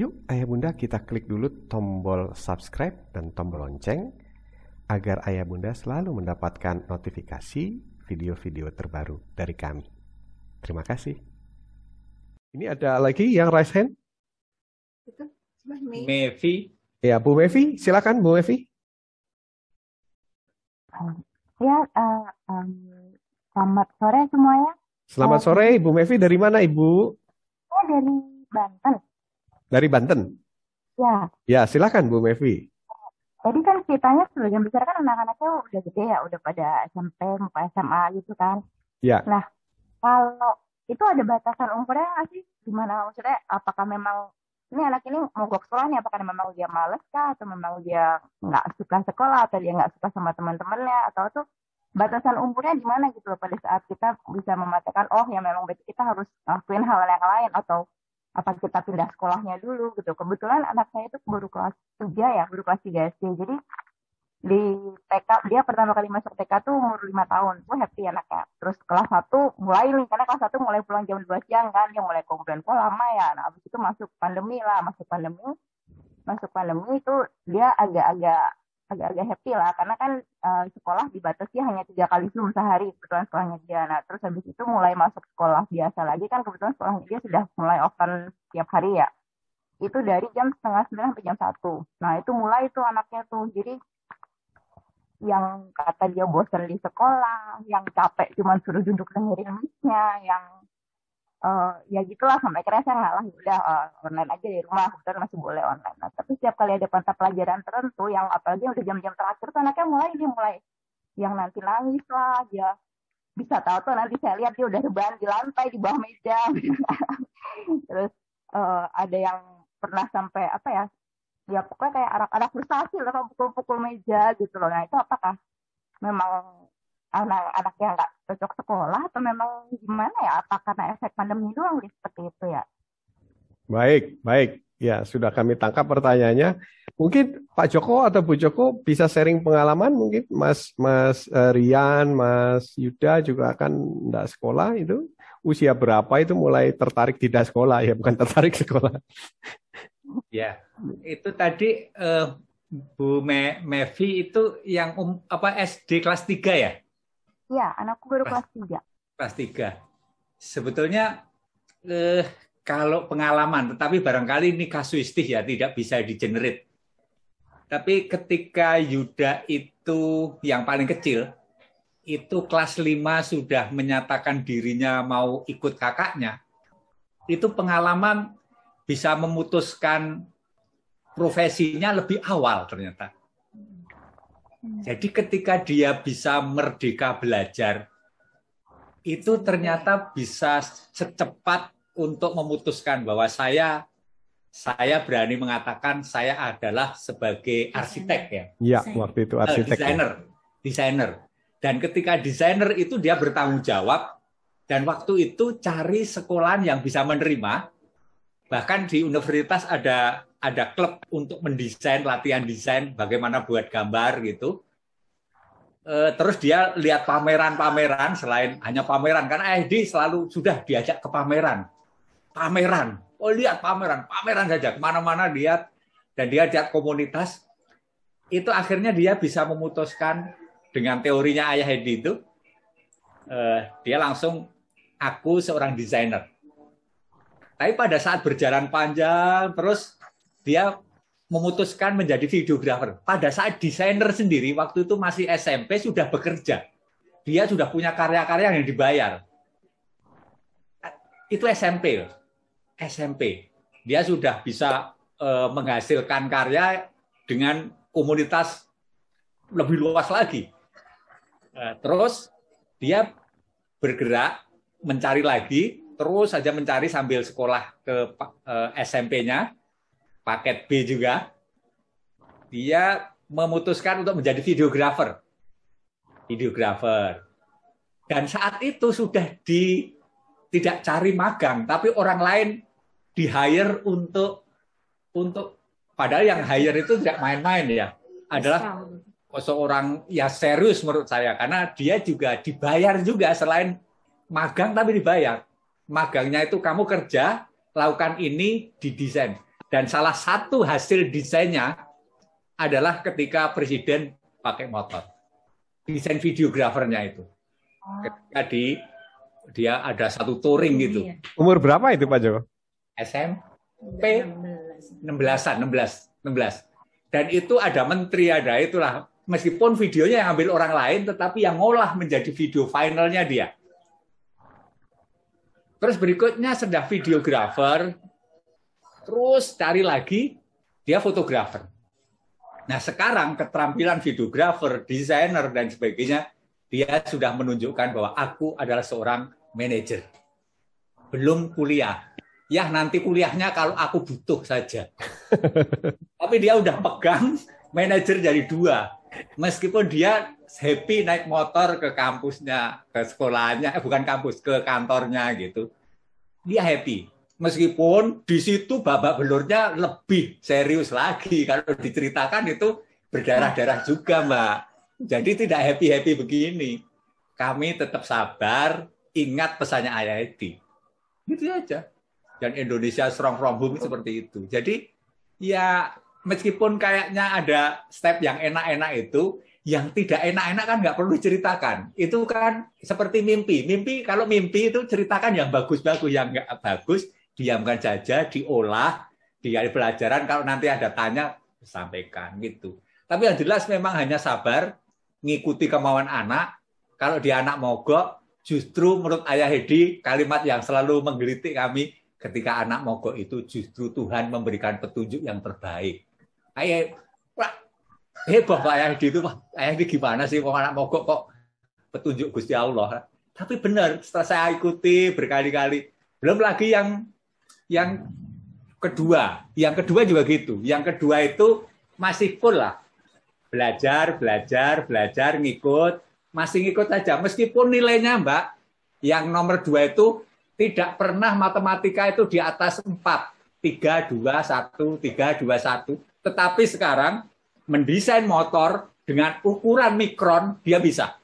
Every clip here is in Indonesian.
Yuk, ayah bunda kita klik dulu tombol subscribe dan tombol lonceng agar ayah bunda selalu mendapatkan notifikasi video-video terbaru dari kami. Terima kasih. Ini ada lagi yang raise hand? Itu. Mevi, Ya, Bu Mevi, silakan Bu Mevi. Ya, eh, em, selamat sore semuanya. Selamat Oh. sore, Ibu Mevi. Dari mana, Ibu? Saya dari Banten. Dari Banten. Ya, Ya, silakan Bu Mevi. jadi kan ceritanya sebagian besar kan anak-anaknya udah gede ya, udah pada SMP, mau SMA gitu kan. Ya. Nah, kalau itu ada batasan umurnya nggak sih? Gimana maksudnya? Apakah memang ini anak ini mau ke sekolah nih? Apakah memang dia males kah? Atau memang dia nggak suka sekolah? Atau dia nggak suka sama teman-temannya? Atau tuh batasan umurnya di mana gitu loh pada saat kita bisa mematakan oh ya memang kita harus ngelakuin hal yang lain atau apa kita pindah sekolahnya dulu gitu. Kebetulan anak saya itu baru kelas 3 ya, baru kelas 3 SD. Jadi di TK dia pertama kali masuk TK tuh umur 5 tahun. Gue happy anaknya. Terus kelas 1 mulai nih karena kelas 1 mulai pulang jam 12 siang kan, dia mulai komplain kok lama ya. Nah, habis itu masuk pandemi lah, masuk pandemi. Masuk pandemi itu dia agak-agak agak-agak happy lah. Karena kan eh, sekolah dibatasi hanya tiga kali zoom sehari kebetulan sekolahnya dia. Nah terus habis itu mulai masuk sekolah biasa lagi. Kan kebetulan sekolahnya dia sudah mulai open tiap hari ya. Itu dari jam setengah sembilan sampai jam satu. Nah itu mulai tuh anaknya tuh. Jadi yang kata dia bosan di sekolah yang capek cuman suruh duduk dengerin miss-nya yang eh, ya gitulah sampai akhirnya saya ngalah ya udah eh, online aja di rumah kebetulan masih boleh online. Nah, tapi setiap kali ada mata pelajaran tertentu yang apalagi udah jam-jam terakhir tuh anaknya mulai dia mulai yang nanti nangis lah dia bisa tahu tuh nanti saya lihat dia udah rebahan di lantai di bawah meja. Terus eh, ada yang pernah sampai apa ya ya pokoknya kayak anak-anak frustasi lah pukul-pukul meja gitu loh. Nah itu apakah memang anak-anak yang nggak cocok sekolah atau memang gimana ya apa karena efek pandemi doang nih seperti itu ya Baik, baik. Ya, sudah kami tangkap pertanyaannya. Mungkin Pak Joko atau Bu Joko bisa sharing pengalaman mungkin Mas Mas eh, Rian, Mas Yuda juga akan tidak sekolah itu usia berapa itu mulai tertarik tidak sekolah ya, bukan tertarik sekolah. ya itu tadi eh, Bu Me Mevi itu yang um, apa SD kelas 3 ya? Iya, anakku baru kelas 3. Kelas 3. Sebetulnya eh, kalau pengalaman, tetapi barangkali ini kasuistik ya, tidak bisa di-generate. Tapi ketika Yuda itu yang paling kecil, itu kelas 5 sudah menyatakan dirinya mau ikut kakaknya, itu pengalaman bisa memutuskan profesinya lebih awal ternyata. Jadi ketika dia bisa merdeka belajar, itu ternyata bisa secepat untuk memutuskan bahwa saya saya berani mengatakan saya adalah sebagai arsitek ya, Ya, Desainer. waktu itu arsitek. ya. desainer, desainer. Dan ketika desainer itu dia bertanggung jawab dan waktu itu cari sekolahan yang bisa menerima. Bahkan di universitas ada ada klub untuk mendesain latihan desain bagaimana buat gambar gitu. Eh, terus dia lihat pameran-pameran selain hanya pameran karena AID selalu sudah diajak ke pameran. Pameran. Oh lihat pameran, pameran saja ke mana-mana lihat dan dia lihat komunitas itu akhirnya dia bisa memutuskan dengan teorinya ayah Hedi itu eh, dia langsung aku seorang desainer. Tapi pada saat berjalan panjang terus dia memutuskan menjadi videografer. Pada saat desainer sendiri waktu itu masih SMP sudah bekerja. Dia sudah punya karya-karya yang dibayar. Itu SMP. SMP. Dia sudah bisa eh, menghasilkan karya dengan komunitas lebih luas lagi. Eh, terus dia bergerak mencari lagi, terus saja mencari sambil sekolah ke eh, SMP-nya, paket B juga. Dia memutuskan untuk menjadi videografer. Videografer. Dan saat itu sudah di tidak cari magang, tapi orang lain di hire untuk untuk padahal yang hire itu tidak main-main ya. Adalah seorang ya serius menurut saya karena dia juga dibayar juga selain magang tapi dibayar. Magangnya itu kamu kerja, lakukan ini di desain. Dan salah satu hasil desainnya adalah ketika presiden pakai motor. Desain videografernya itu. Ketika di dia ada satu touring gitu. Iya. Umur berapa itu Pak Joko? SMP 16-an, 16, 16. Dan itu ada menteri, ada itulah. Meskipun videonya yang ambil orang lain, tetapi yang ngolah menjadi video finalnya dia. Terus berikutnya sudah videografer, terus cari lagi, dia fotografer. Nah sekarang keterampilan videografer, desainer, dan sebagainya, dia sudah menunjukkan bahwa aku adalah seorang manajer. Belum kuliah. Ya nanti kuliahnya kalau aku butuh saja. Tapi dia udah pegang manajer dari dua. Meskipun dia happy naik motor ke kampusnya, ke sekolahnya, eh bukan kampus, ke kantornya gitu. Dia happy. Meskipun di situ babak belurnya lebih serius lagi. Kalau diceritakan itu berdarah-darah juga, Mbak. Jadi tidak happy-happy begini. Kami tetap sabar, ingat pesannya Ayah Edi. Gitu aja. Dan Indonesia strong from home seperti itu. Jadi ya meskipun kayaknya ada step yang enak-enak itu, yang tidak enak-enak kan nggak perlu diceritakan. Itu kan seperti mimpi. Mimpi kalau mimpi itu ceritakan yang bagus-bagus, yang nggak bagus diamkan saja, diolah, di pelajaran. Kalau nanti ada tanya sampaikan gitu. Tapi yang jelas memang hanya sabar, ngikuti kemauan anak. Kalau dia anak mogok, justru menurut Ayah Hedi kalimat yang selalu menggelitik kami ketika anak mogok itu justru Tuhan memberikan petunjuk yang terbaik. Ayah, Pak, hebat Pak Ayah Hedi itu, Pak. Ayah Hedi gimana sih kalau anak mogok kok petunjuk Gusti Allah. Tapi benar, setelah saya ikuti berkali-kali, belum lagi yang yang kedua, yang kedua juga gitu. Yang kedua itu masih full lah. Belajar, belajar, belajar, ngikut, masih ngikut saja. Meskipun nilainya Mbak, yang nomor dua itu tidak pernah matematika itu di atas empat tiga dua satu tiga dua satu Tetapi sekarang mendesain motor dengan ukuran mikron, dia bisa.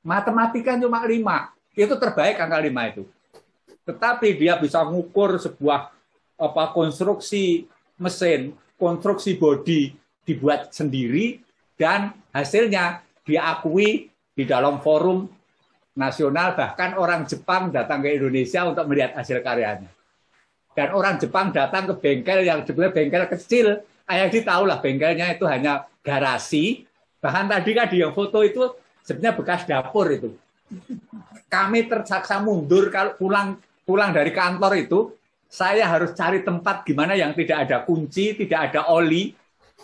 Matematika cuma lima Itu terbaik angka lima itu tetapi dia bisa mengukur sebuah apa konstruksi mesin, konstruksi bodi dibuat sendiri dan hasilnya diakui di dalam forum nasional bahkan orang Jepang datang ke Indonesia untuk melihat hasil karyanya. Dan orang Jepang datang ke bengkel yang sebenarnya bengkel kecil. Ayah tahu lah bengkelnya itu hanya garasi. Bahkan tadi kan di yang foto itu sebenarnya bekas dapur itu. Kami terpaksa mundur kalau pulang pulang dari kantor itu, saya harus cari tempat gimana yang tidak ada kunci, tidak ada oli.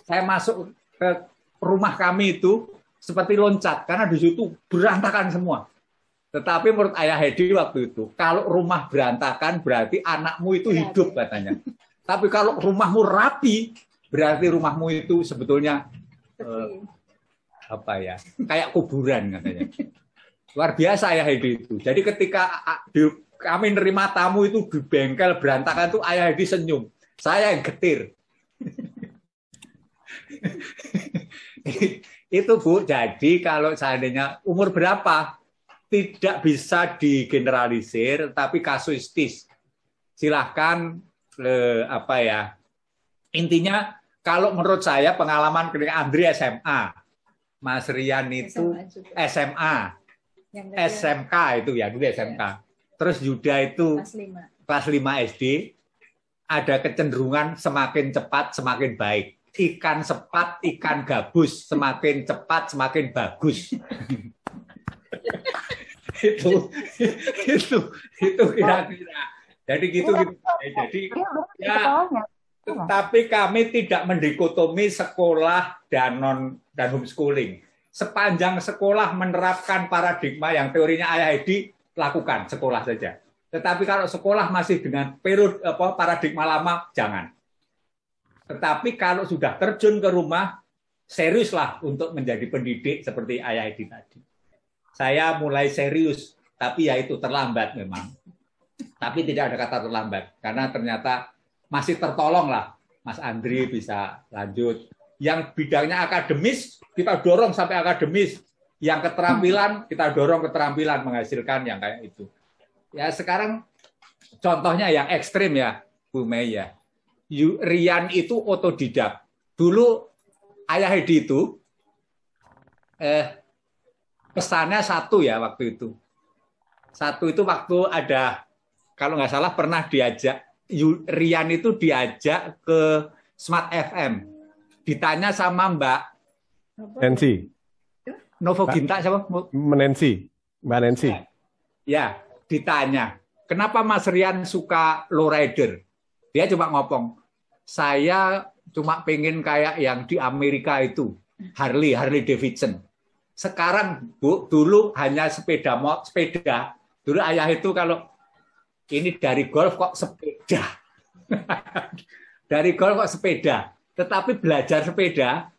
Saya masuk ke rumah kami itu seperti loncat karena di situ berantakan semua. Tetapi menurut ayah Hedi waktu itu, kalau rumah berantakan berarti anakmu itu hidup katanya. Tapi kalau rumahmu rapi, berarti rumahmu itu sebetulnya eh, apa ya, kayak kuburan katanya. Luar biasa ayah Hedi itu. Jadi ketika di kami nerima tamu itu di bengkel berantakan tuh ayah di senyum. Saya yang getir. itu Bu, jadi kalau seandainya umur berapa tidak bisa digeneralisir tapi kasuistis. Silahkan eh, apa ya? Intinya kalau menurut saya pengalaman ketika Andri SMA, Mas Rian itu SMA, SMA. SMK itu ya dulu SMK. Ya Terus Yuda itu kelas 5, kelas 5 SD ada kecenderungan semakin cepat semakin baik. Ikan sepat, ikan gabus, semakin cepat semakin bagus. itu itu itu kira-kira. Jadi gitu gitu. Jadi ya tetapi kami tidak mendikotomi sekolah dan non dan homeschooling. Sepanjang sekolah menerapkan paradigma yang teorinya Ayah Edi lakukan sekolah saja. Tetapi kalau sekolah masih dengan periode apa paradigma lama jangan. Tetapi kalau sudah terjun ke rumah seriuslah untuk menjadi pendidik seperti Ayah Edi tadi. Saya mulai serius, tapi ya itu terlambat memang. Tapi tidak ada kata terlambat karena ternyata masih tertolong lah Mas Andri bisa lanjut. Yang bidangnya akademis kita dorong sampai akademis yang keterampilan kita dorong keterampilan menghasilkan yang kayak itu. Ya sekarang contohnya yang ekstrim ya Bu Mei ya. Rian itu otodidak. Dulu ayah Hedi itu eh, pesannya satu ya waktu itu. Satu itu waktu ada kalau nggak salah pernah diajak Rian itu diajak ke Smart FM. Ditanya sama Mbak Nancy, Novo Mbak. Ginta siapa? Nancy, Mbak Nancy. Ya, ditanya, kenapa Mas Rian suka lowrider? Dia cuma ngopong, saya cuma pengen kayak yang di Amerika itu, Harley, Harley Davidson. Sekarang Bu, dulu hanya sepeda mo- sepeda. Dulu ayah itu kalau ini dari golf kok sepeda. dari golf kok sepeda. Tetapi belajar sepeda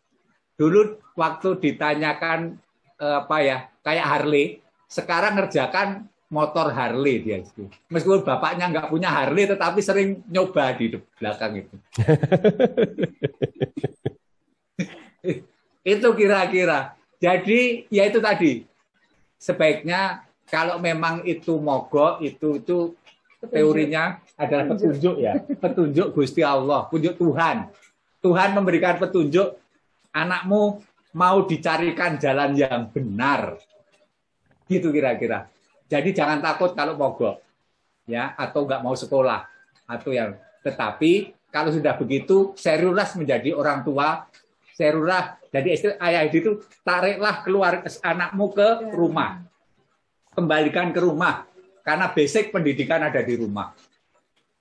dulu waktu ditanyakan apa ya, kayak Harley, sekarang ngerjakan motor Harley dia itu. Meskipun bapaknya nggak punya Harley, tetapi sering nyoba di belakang itu. itu kira-kira. Jadi ya itu tadi. Sebaiknya kalau memang itu mogok, itu itu teorinya adalah petunjuk ya, petunjuk Gusti Allah, petunjuk Tuhan. Tuhan memberikan petunjuk anakmu mau dicarikan jalan yang benar. Gitu kira-kira. Jadi jangan takut kalau mogok ya atau nggak mau sekolah atau yang tetapi kalau sudah begitu serius menjadi orang tua serius jadi istilah ayah itu tariklah keluar anakmu ke rumah kembalikan ke rumah karena basic pendidikan ada di rumah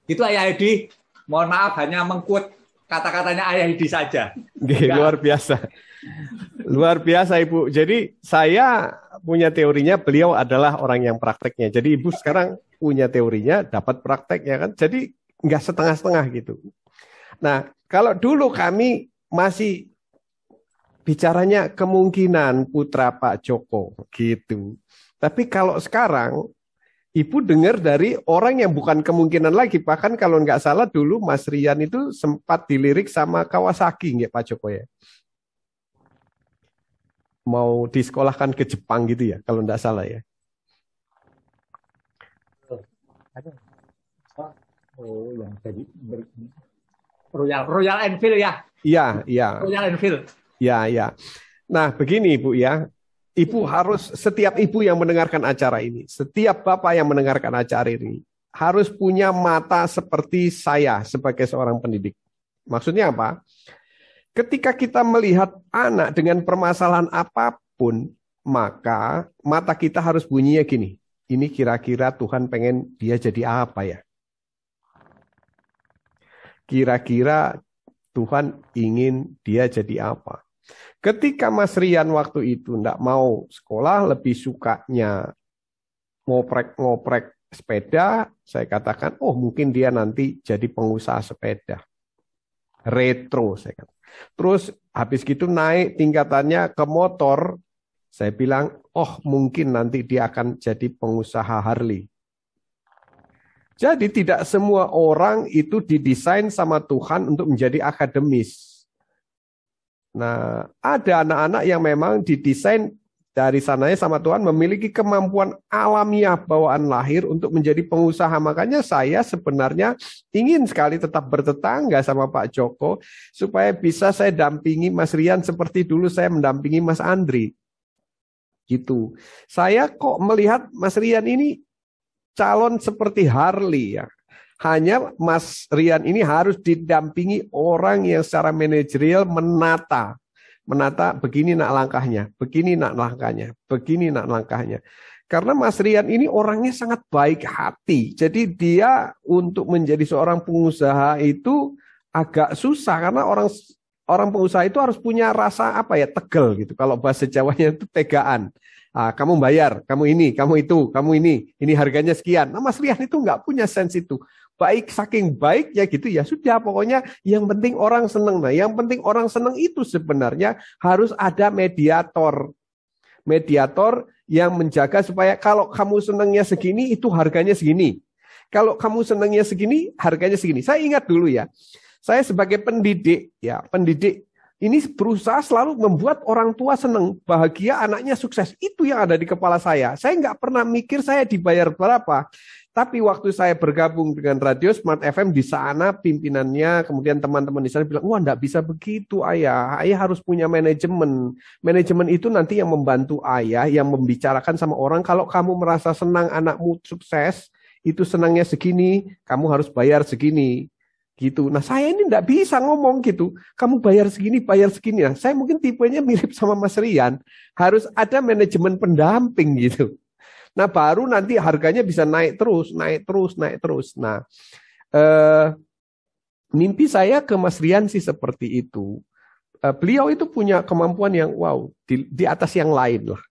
itu ayah Edi mohon maaf hanya mengkut kata-katanya ayah Edi saja Oke, luar biasa. Luar biasa Ibu. Jadi saya punya teorinya, beliau adalah orang yang prakteknya. Jadi Ibu sekarang punya teorinya, dapat prakteknya kan. Jadi nggak setengah-setengah gitu. Nah, kalau dulu kami masih bicaranya kemungkinan putra Pak Joko gitu. Tapi kalau sekarang Ibu dengar dari orang yang bukan kemungkinan lagi. Bahkan kalau nggak salah dulu Mas Rian itu sempat dilirik sama Kawasaki nggak Pak Joko ya? Mau disekolahkan ke Jepang gitu ya, kalau nggak salah ya. oh yang jadi Royal Royal Enfield ya Iya, iya, Royal Enfield iya, iya. Nah, begini Ibu ya. Ibu harus setiap ibu yang mendengarkan acara ini, setiap bapak yang mendengarkan acara ini harus punya mata seperti saya sebagai seorang pendidik. Maksudnya apa? Ketika kita melihat anak dengan permasalahan apa pun, maka mata kita harus bunyinya gini. Ini kira-kira Tuhan pengen dia jadi apa ya? Kira-kira Tuhan ingin dia jadi apa? Ketika Mas Rian waktu itu tidak mau sekolah, lebih sukanya ngoprek-ngoprek sepeda, saya katakan, oh mungkin dia nanti jadi pengusaha sepeda. Retro, saya katakan. Terus habis gitu naik tingkatannya ke motor, saya bilang, oh mungkin nanti dia akan jadi pengusaha Harley. Jadi tidak semua orang itu didesain sama Tuhan untuk menjadi akademis. Nah, ada anak-anak yang memang didesain dari sananya sama Tuhan memiliki kemampuan alamiah bawaan lahir untuk menjadi pengusaha. Makanya saya sebenarnya ingin sekali tetap bertetangga sama Pak Joko supaya bisa saya dampingi Mas Rian seperti dulu saya mendampingi Mas Andri. Gitu. Saya kok melihat Mas Rian ini calon seperti Harley ya. Hanya Mas Rian ini harus didampingi orang yang secara manajerial menata. Menata begini nak langkahnya, begini nak langkahnya, begini nak langkahnya. Karena Mas Rian ini orangnya sangat baik hati. Jadi dia untuk menjadi seorang pengusaha itu agak susah karena orang orang pengusaha itu harus punya rasa apa ya tegel gitu. Kalau bahasa Jawanya itu tegaan. Ah, kamu bayar, kamu ini, kamu itu, kamu ini, ini harganya sekian. Nah, Mas Rian itu nggak punya sense itu. Baik saking baiknya gitu ya sudah pokoknya yang penting orang seneng. Nah, yang penting orang seneng itu sebenarnya harus ada mediator. Mediator yang menjaga supaya kalau kamu senengnya segini itu harganya segini. Kalau kamu senengnya segini harganya segini. Saya ingat dulu ya. Saya sebagai pendidik ya, pendidik ini berusaha selalu membuat orang tua senang, bahagia, anaknya sukses. Itu yang ada di kepala saya. Saya nggak pernah mikir saya dibayar berapa. Tapi waktu saya bergabung dengan Radio Smart FM di sana pimpinannya, kemudian teman-teman di sana bilang, wah enggak bisa begitu ayah, ayah harus punya manajemen. Manajemen itu nanti yang membantu ayah, yang membicarakan sama orang, kalau kamu merasa senang anakmu sukses, itu senangnya segini, kamu harus bayar segini gitu. Nah saya ini tidak bisa ngomong gitu. Kamu bayar segini, bayar segini. Nah, saya mungkin tipenya mirip sama Mas Rian. Harus ada manajemen pendamping gitu. Nah baru nanti harganya bisa naik terus, naik terus, naik terus. Nah eh, mimpi saya ke Mas Rian sih seperti itu. Eh, beliau itu punya kemampuan yang wow di, di atas yang lain lah.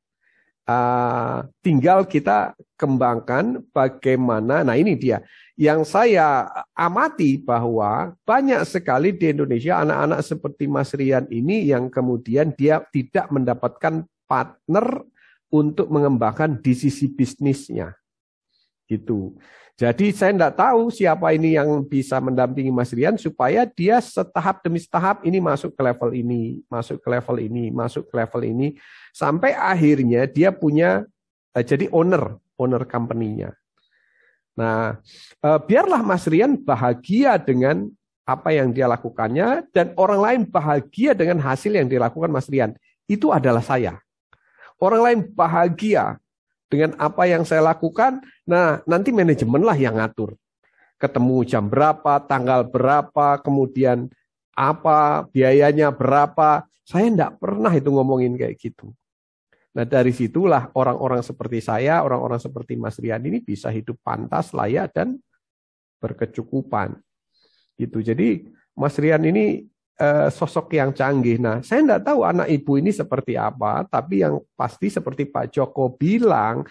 Uh, tinggal kita kembangkan bagaimana. Nah ini dia yang saya amati bahwa banyak sekali di Indonesia anak-anak seperti Mas Rian ini yang kemudian dia tidak mendapatkan partner untuk mengembangkan di sisi bisnisnya. Gitu. Jadi saya tidak tahu siapa ini yang bisa mendampingi Mas Rian supaya dia setahap demi setahap ini masuk ke level ini, masuk ke level ini, masuk ke level ini sampai akhirnya dia punya eh, jadi owner, owner company-nya. Nah, eh, biarlah Mas Rian bahagia dengan apa yang dia lakukannya dan orang lain bahagia dengan hasil yang dilakukan Mas Rian. Itu adalah saya. Orang lain bahagia dengan apa yang saya lakukan. Nah, nanti manajemen lah yang ngatur. Ketemu jam berapa, tanggal berapa, kemudian apa, biayanya berapa. Saya tidak pernah itu ngomongin kayak gitu. Nah dari situlah orang-orang seperti saya, orang-orang seperti Mas Rian ini bisa hidup pantas, layak, dan berkecukupan. Gitu. Jadi Mas Rian ini eh, sosok yang canggih. Nah saya tidak tahu anak ibu ini seperti apa, tapi yang pasti seperti Pak Joko bilang,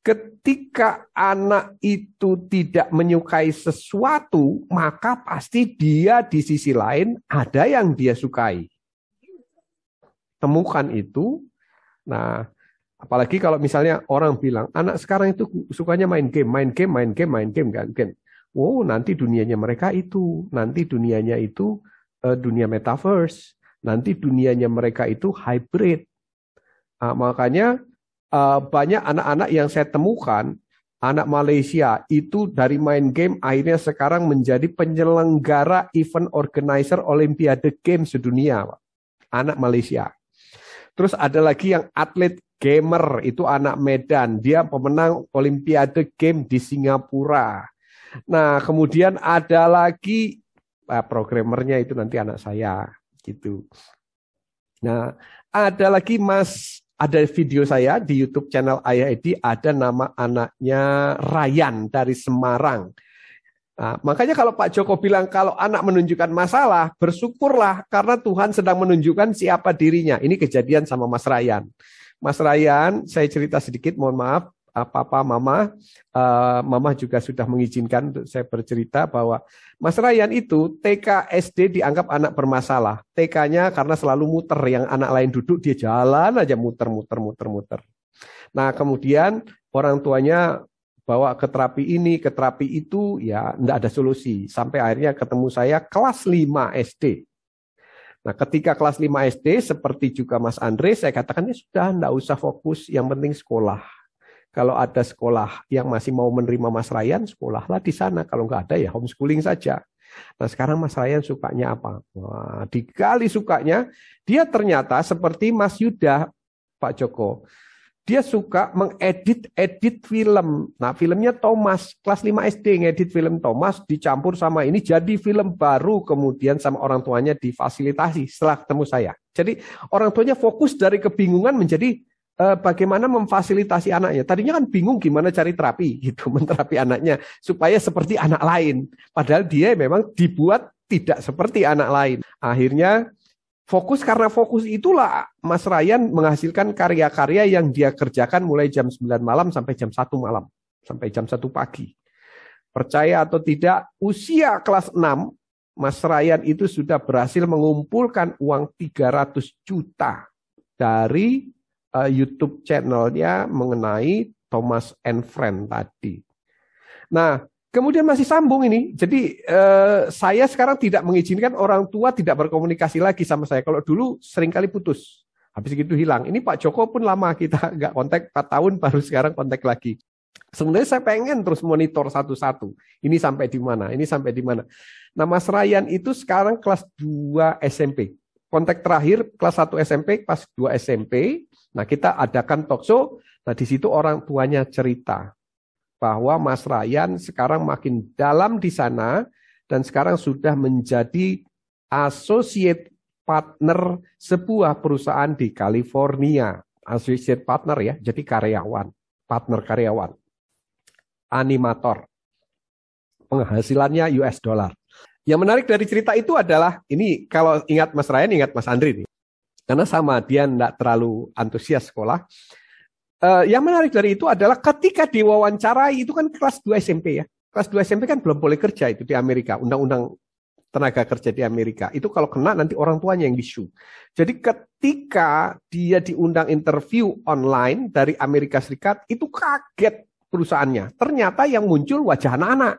ketika anak itu tidak menyukai sesuatu, maka pasti dia di sisi lain ada yang dia sukai. Temukan itu, Nah, apalagi kalau misalnya orang bilang anak sekarang itu sukanya main game, main game, main game, main game kan, game. Oh, nanti dunianya mereka itu, nanti dunianya itu uh, dunia metaverse, nanti dunianya mereka itu hybrid. Nah, makanya uh, banyak anak-anak yang saya temukan anak Malaysia itu dari main game akhirnya sekarang menjadi penyelenggara event organizer Olimpiade Games sedunia. Anak Malaysia. Terus ada lagi yang atlet gamer, itu anak Medan. Dia pemenang Olimpiade Game di Singapura. Nah, kemudian ada lagi eh, programmernya itu nanti anak saya gitu. Nah, ada lagi Mas ada video saya di YouTube channel Ayah Edi ada nama anaknya Ryan dari Semarang. Nah, makanya kalau Pak Joko bilang kalau anak menunjukkan masalah, bersyukurlah karena Tuhan sedang menunjukkan siapa dirinya. Ini kejadian sama Mas Ryan. Mas Ryan, saya cerita sedikit, mohon maaf, ah, Papa, Mama, uh, Mama juga sudah mengizinkan untuk saya bercerita bahwa Mas Ryan itu TK SD dianggap anak bermasalah. TK-nya karena selalu muter, yang anak lain duduk dia jalan aja muter, muter, muter, muter. Nah kemudian orang tuanya bawa ke terapi ini, ke terapi itu, ya tidak ada solusi. Sampai akhirnya ketemu saya kelas 5 SD. Nah ketika kelas 5 SD, seperti juga Mas Andre, saya katakan ya sudah, tidak usah fokus, yang penting sekolah. Kalau ada sekolah yang masih mau menerima Mas Ryan, sekolahlah di sana. Kalau nggak ada ya homeschooling saja. Nah sekarang Mas Ryan sukanya apa? Wah, digali sukanya, dia ternyata seperti Mas Yuda, Pak Joko dia suka mengedit-edit film. Nah, filmnya Thomas, kelas 5 SD ngedit film Thomas dicampur sama ini jadi film baru kemudian sama orang tuanya difasilitasi setelah ketemu saya. Jadi orang tuanya fokus dari kebingungan menjadi eh, bagaimana memfasilitasi anaknya. Tadinya kan bingung gimana cari terapi gitu, menterapi anaknya supaya seperti anak lain. Padahal dia memang dibuat tidak seperti anak lain. Akhirnya Fokus karena fokus itulah Mas Ryan menghasilkan karya-karya yang dia kerjakan mulai jam 9 malam sampai jam 1 malam. Sampai jam 1 pagi. Percaya atau tidak, usia kelas 6, Mas Ryan itu sudah berhasil mengumpulkan uang 300 juta dari uh, YouTube channelnya mengenai Thomas and Friend tadi. Nah, Kemudian masih sambung ini. Jadi eh, saya sekarang tidak mengizinkan orang tua tidak berkomunikasi lagi sama saya. Kalau dulu sering kali putus. Habis itu hilang. Ini Pak Joko pun lama kita nggak kontak 4 tahun baru sekarang kontak lagi. Sebenarnya saya pengen terus monitor satu-satu. Ini sampai di mana, ini sampai di mana. Nah Mas Ryan itu sekarang kelas 2 SMP. Kontak terakhir kelas 1 SMP, kelas 2 SMP. Nah kita adakan talk show. Nah di situ orang tuanya cerita bahwa Mas Ryan sekarang makin dalam di sana dan sekarang sudah menjadi associate partner sebuah perusahaan di California. Associate partner ya, jadi karyawan, partner karyawan animator. Penghasilannya US dollar. Yang menarik dari cerita itu adalah, ini kalau ingat Mas Ryan, ingat Mas Andri nih. Karena sama, dia tidak terlalu antusias sekolah. Uh, yang menarik dari itu adalah ketika diwawancarai, itu kan kelas 2 SMP ya. Kelas 2 SMP kan belum boleh kerja itu di Amerika. Undang-undang tenaga kerja di Amerika. Itu kalau kena nanti orang tuanya yang disu. Jadi ketika dia diundang interview online dari Amerika Serikat, itu kaget perusahaannya. Ternyata yang muncul wajah anak-anak.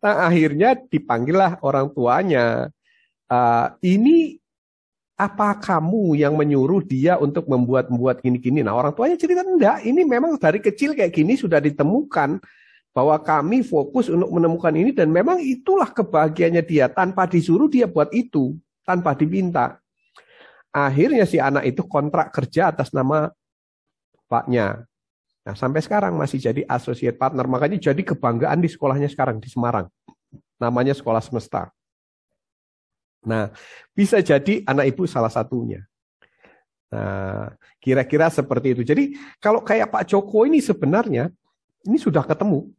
Nah, akhirnya dipanggillah orang tuanya. Uh, ini apa kamu yang menyuruh dia untuk membuat-membuat gini-gini? Nah, orang tuanya cerita enggak, ini memang dari kecil kayak gini sudah ditemukan bahwa kami fokus untuk menemukan ini dan memang itulah kebahagiaannya dia tanpa disuruh dia buat itu, tanpa diminta. Akhirnya si anak itu kontrak kerja atas nama paknya. Nah, sampai sekarang masih jadi associate partner. Makanya jadi kebanggaan di sekolahnya sekarang di Semarang. Namanya Sekolah Semesta. Nah, bisa jadi anak ibu salah satunya. Nah, kira-kira seperti itu. Jadi, kalau kayak Pak Joko ini sebenarnya ini sudah ketemu.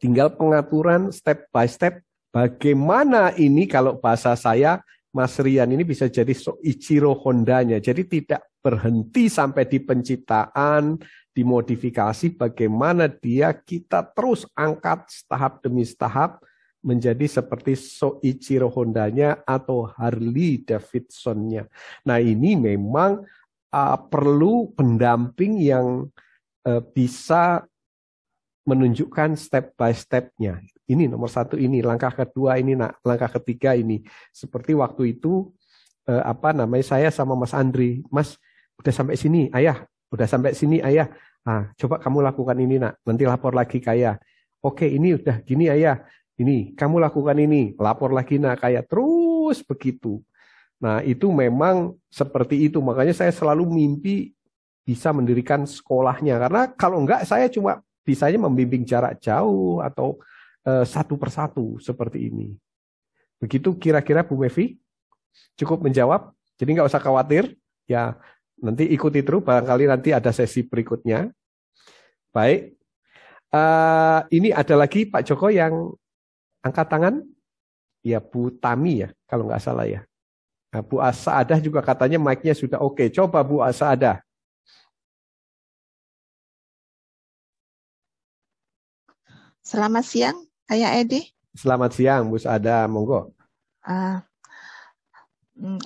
Tinggal pengaturan step by step bagaimana ini kalau bahasa saya Mas Rian ini bisa jadi Ichiro Hondanya. Jadi tidak berhenti sampai di penciptaan, dimodifikasi bagaimana dia kita terus angkat tahap demi tahap menjadi seperti Soichiro Hondanya atau Harley Davidsonnya. Nah ini memang uh, perlu pendamping yang uh, bisa menunjukkan step by stepnya. Ini nomor satu ini, langkah kedua ini, nah, langkah ketiga ini. Seperti waktu itu uh, apa namanya saya sama Mas Andri, Mas udah sampai sini, ayah Udah sampai sini ayah, ah, coba kamu lakukan ini nak, nanti lapor lagi kaya. Oke ini udah gini ayah, ini kamu lakukan ini, lapor lagi nak kaya. Terus begitu. Nah itu memang seperti itu, makanya saya selalu mimpi bisa mendirikan sekolahnya. Karena kalau enggak saya cuma bisanya membimbing jarak jauh atau uh, satu persatu seperti ini. Begitu kira-kira Bu Mevi? Cukup menjawab? Jadi nggak usah khawatir. Ya Nanti ikuti terus, barangkali nanti ada sesi berikutnya. Baik. Uh, ini ada lagi Pak Joko yang angkat tangan. Ya Bu Tami ya, kalau nggak salah ya. Nah, Bu Asaadah juga katanya mic-nya sudah oke. Coba Bu Asaadah. Selamat siang, Ayah Edi. Selamat siang, Bu Asaadah. Monggo. Uh,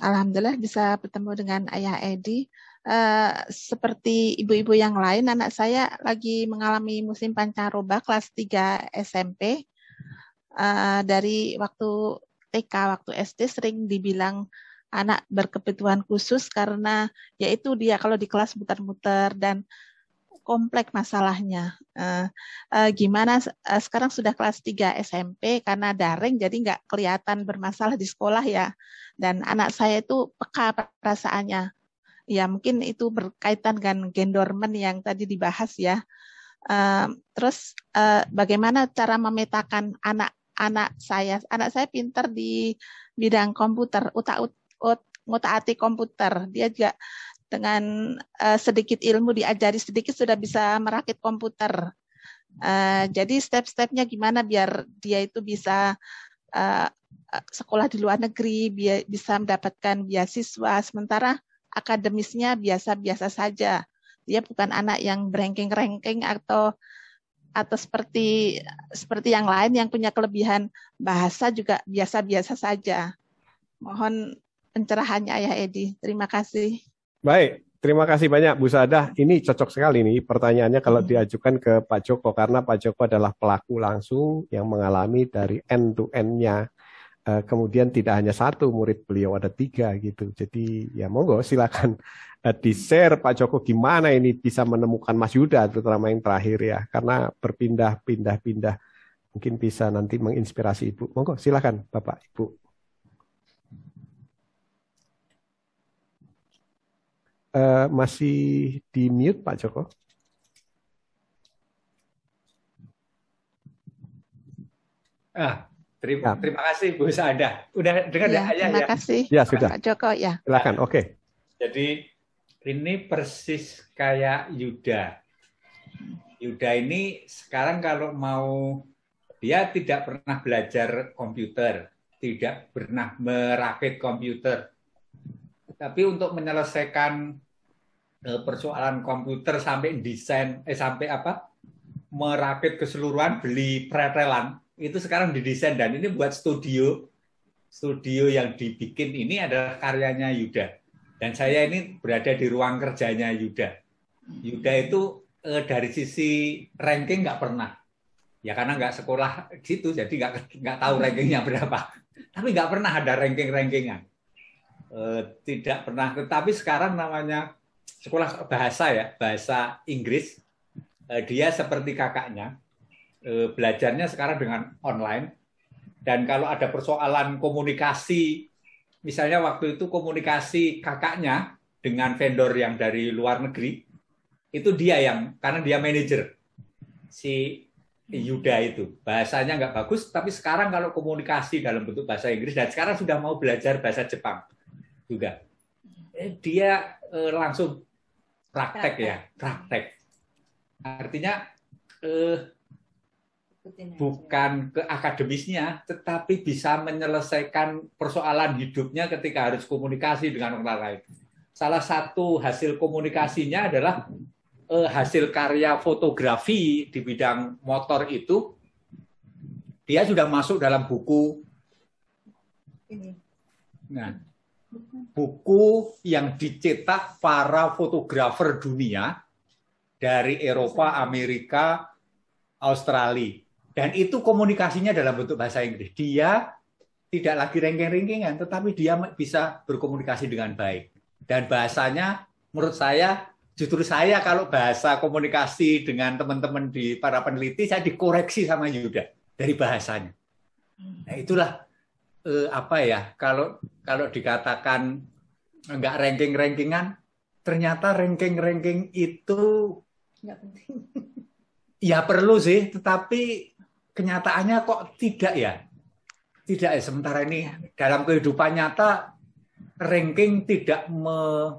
Alhamdulillah bisa bertemu dengan Ayah Edi. Uh, seperti ibu-ibu yang lain, anak saya lagi mengalami musim pancaroba kelas 3 SMP. Uh, dari waktu TK, waktu SD sering dibilang anak berkebutuhan khusus karena yaitu dia kalau di kelas muter-muter dan kompleks masalahnya. Uh, uh, gimana uh, sekarang sudah kelas 3 SMP karena daring jadi nggak kelihatan bermasalah di sekolah ya. Dan anak saya itu peka perasaannya ya mungkin itu berkaitan dengan gendormen yang tadi dibahas ya. Uh, terus uh, bagaimana cara memetakan anak-anak saya? Anak saya pintar di bidang komputer, utak ut, ut, ngutaati komputer. Dia juga dengan uh, sedikit ilmu diajari sedikit sudah bisa merakit komputer. Uh, jadi step-stepnya gimana biar dia itu bisa uh, sekolah di luar negeri, biar bisa mendapatkan beasiswa. Sementara akademisnya biasa-biasa saja. Dia bukan anak yang ranking-ranking atau atau seperti seperti yang lain yang punya kelebihan bahasa juga biasa-biasa saja. Mohon pencerahannya Ayah Edi. Terima kasih. Baik, terima kasih banyak Bu Sadah. Ini cocok sekali nih pertanyaannya kalau hmm. diajukan ke Pak Joko karena Pak Joko adalah pelaku langsung yang mengalami dari end to end-nya uh, kemudian tidak hanya satu murid beliau ada tiga gitu. Jadi ya monggo silakan uh, di share Pak Joko gimana ini bisa menemukan Mas Yuda terutama yang terakhir ya karena berpindah-pindah-pindah mungkin bisa nanti menginspirasi Ibu. Monggo silakan Bapak Ibu. Uh, masih di mute Pak Joko? Ah, terima, ya. terima kasih Bu Saada. Udah dengar ya, ya Terima ya? kasih. Ya sudah. Pak Joko ya. Silakan. Oke. Okay. Jadi ini persis kayak Yuda. Yuda ini sekarang kalau mau dia tidak pernah belajar komputer, tidak pernah merakit komputer. Tapi untuk menyelesaikan eh, persoalan komputer sampai desain eh sampai apa? merakit keseluruhan beli pretelan itu sekarang didesain dan ini buat studio studio yang dibikin ini adalah karyanya Yuda. Dan saya ini berada di ruang kerjanya Yuda. Yuda itu eh, dari sisi ranking nggak pernah. Ya karena nggak sekolah gitu jadi nggak nggak tahu rankingnya berapa. Tapi nggak pernah ada ranking rankingan eh, tidak pernah. Tetapi sekarang namanya sekolah bahasa ya bahasa Inggris eh, dia seperti kakaknya Eh, belajarnya sekarang dengan online. Dan kalau ada persoalan komunikasi, misalnya waktu itu komunikasi kakaknya dengan vendor yang dari luar negeri, itu dia yang, karena dia manajer, si Yuda itu. Bahasanya nggak bagus, tapi sekarang kalau komunikasi dalam bentuk bahasa Inggris, dan sekarang sudah mau belajar bahasa Jepang juga. Eh, dia eh, langsung praktek ya, praktek. Artinya bukan ke akademisnya, tetapi bisa menyelesaikan persoalan hidupnya ketika harus komunikasi dengan orang lain. Salah satu hasil komunikasinya adalah eh, hasil karya fotografi di bidang motor itu. Dia sudah masuk dalam buku. Nah, buku yang dicetak para fotografer dunia dari Eropa, Amerika, Australia dan itu komunikasinya dalam bentuk bahasa Inggris. Dia tidak lagi ranking-rankingan, tetapi dia bisa berkomunikasi dengan baik. Dan bahasanya, menurut saya, justru saya kalau bahasa komunikasi dengan teman-teman di para peneliti, saya dikoreksi sama Yuda dari bahasanya. Nah itulah eh, apa ya, kalau kalau dikatakan nggak ranking-rankingan, ternyata ranking-ranking itu nggak penting. Ya perlu sih, tetapi kenyataannya kok tidak ya? Tidak ya sementara ini dalam kehidupan nyata ranking tidak me,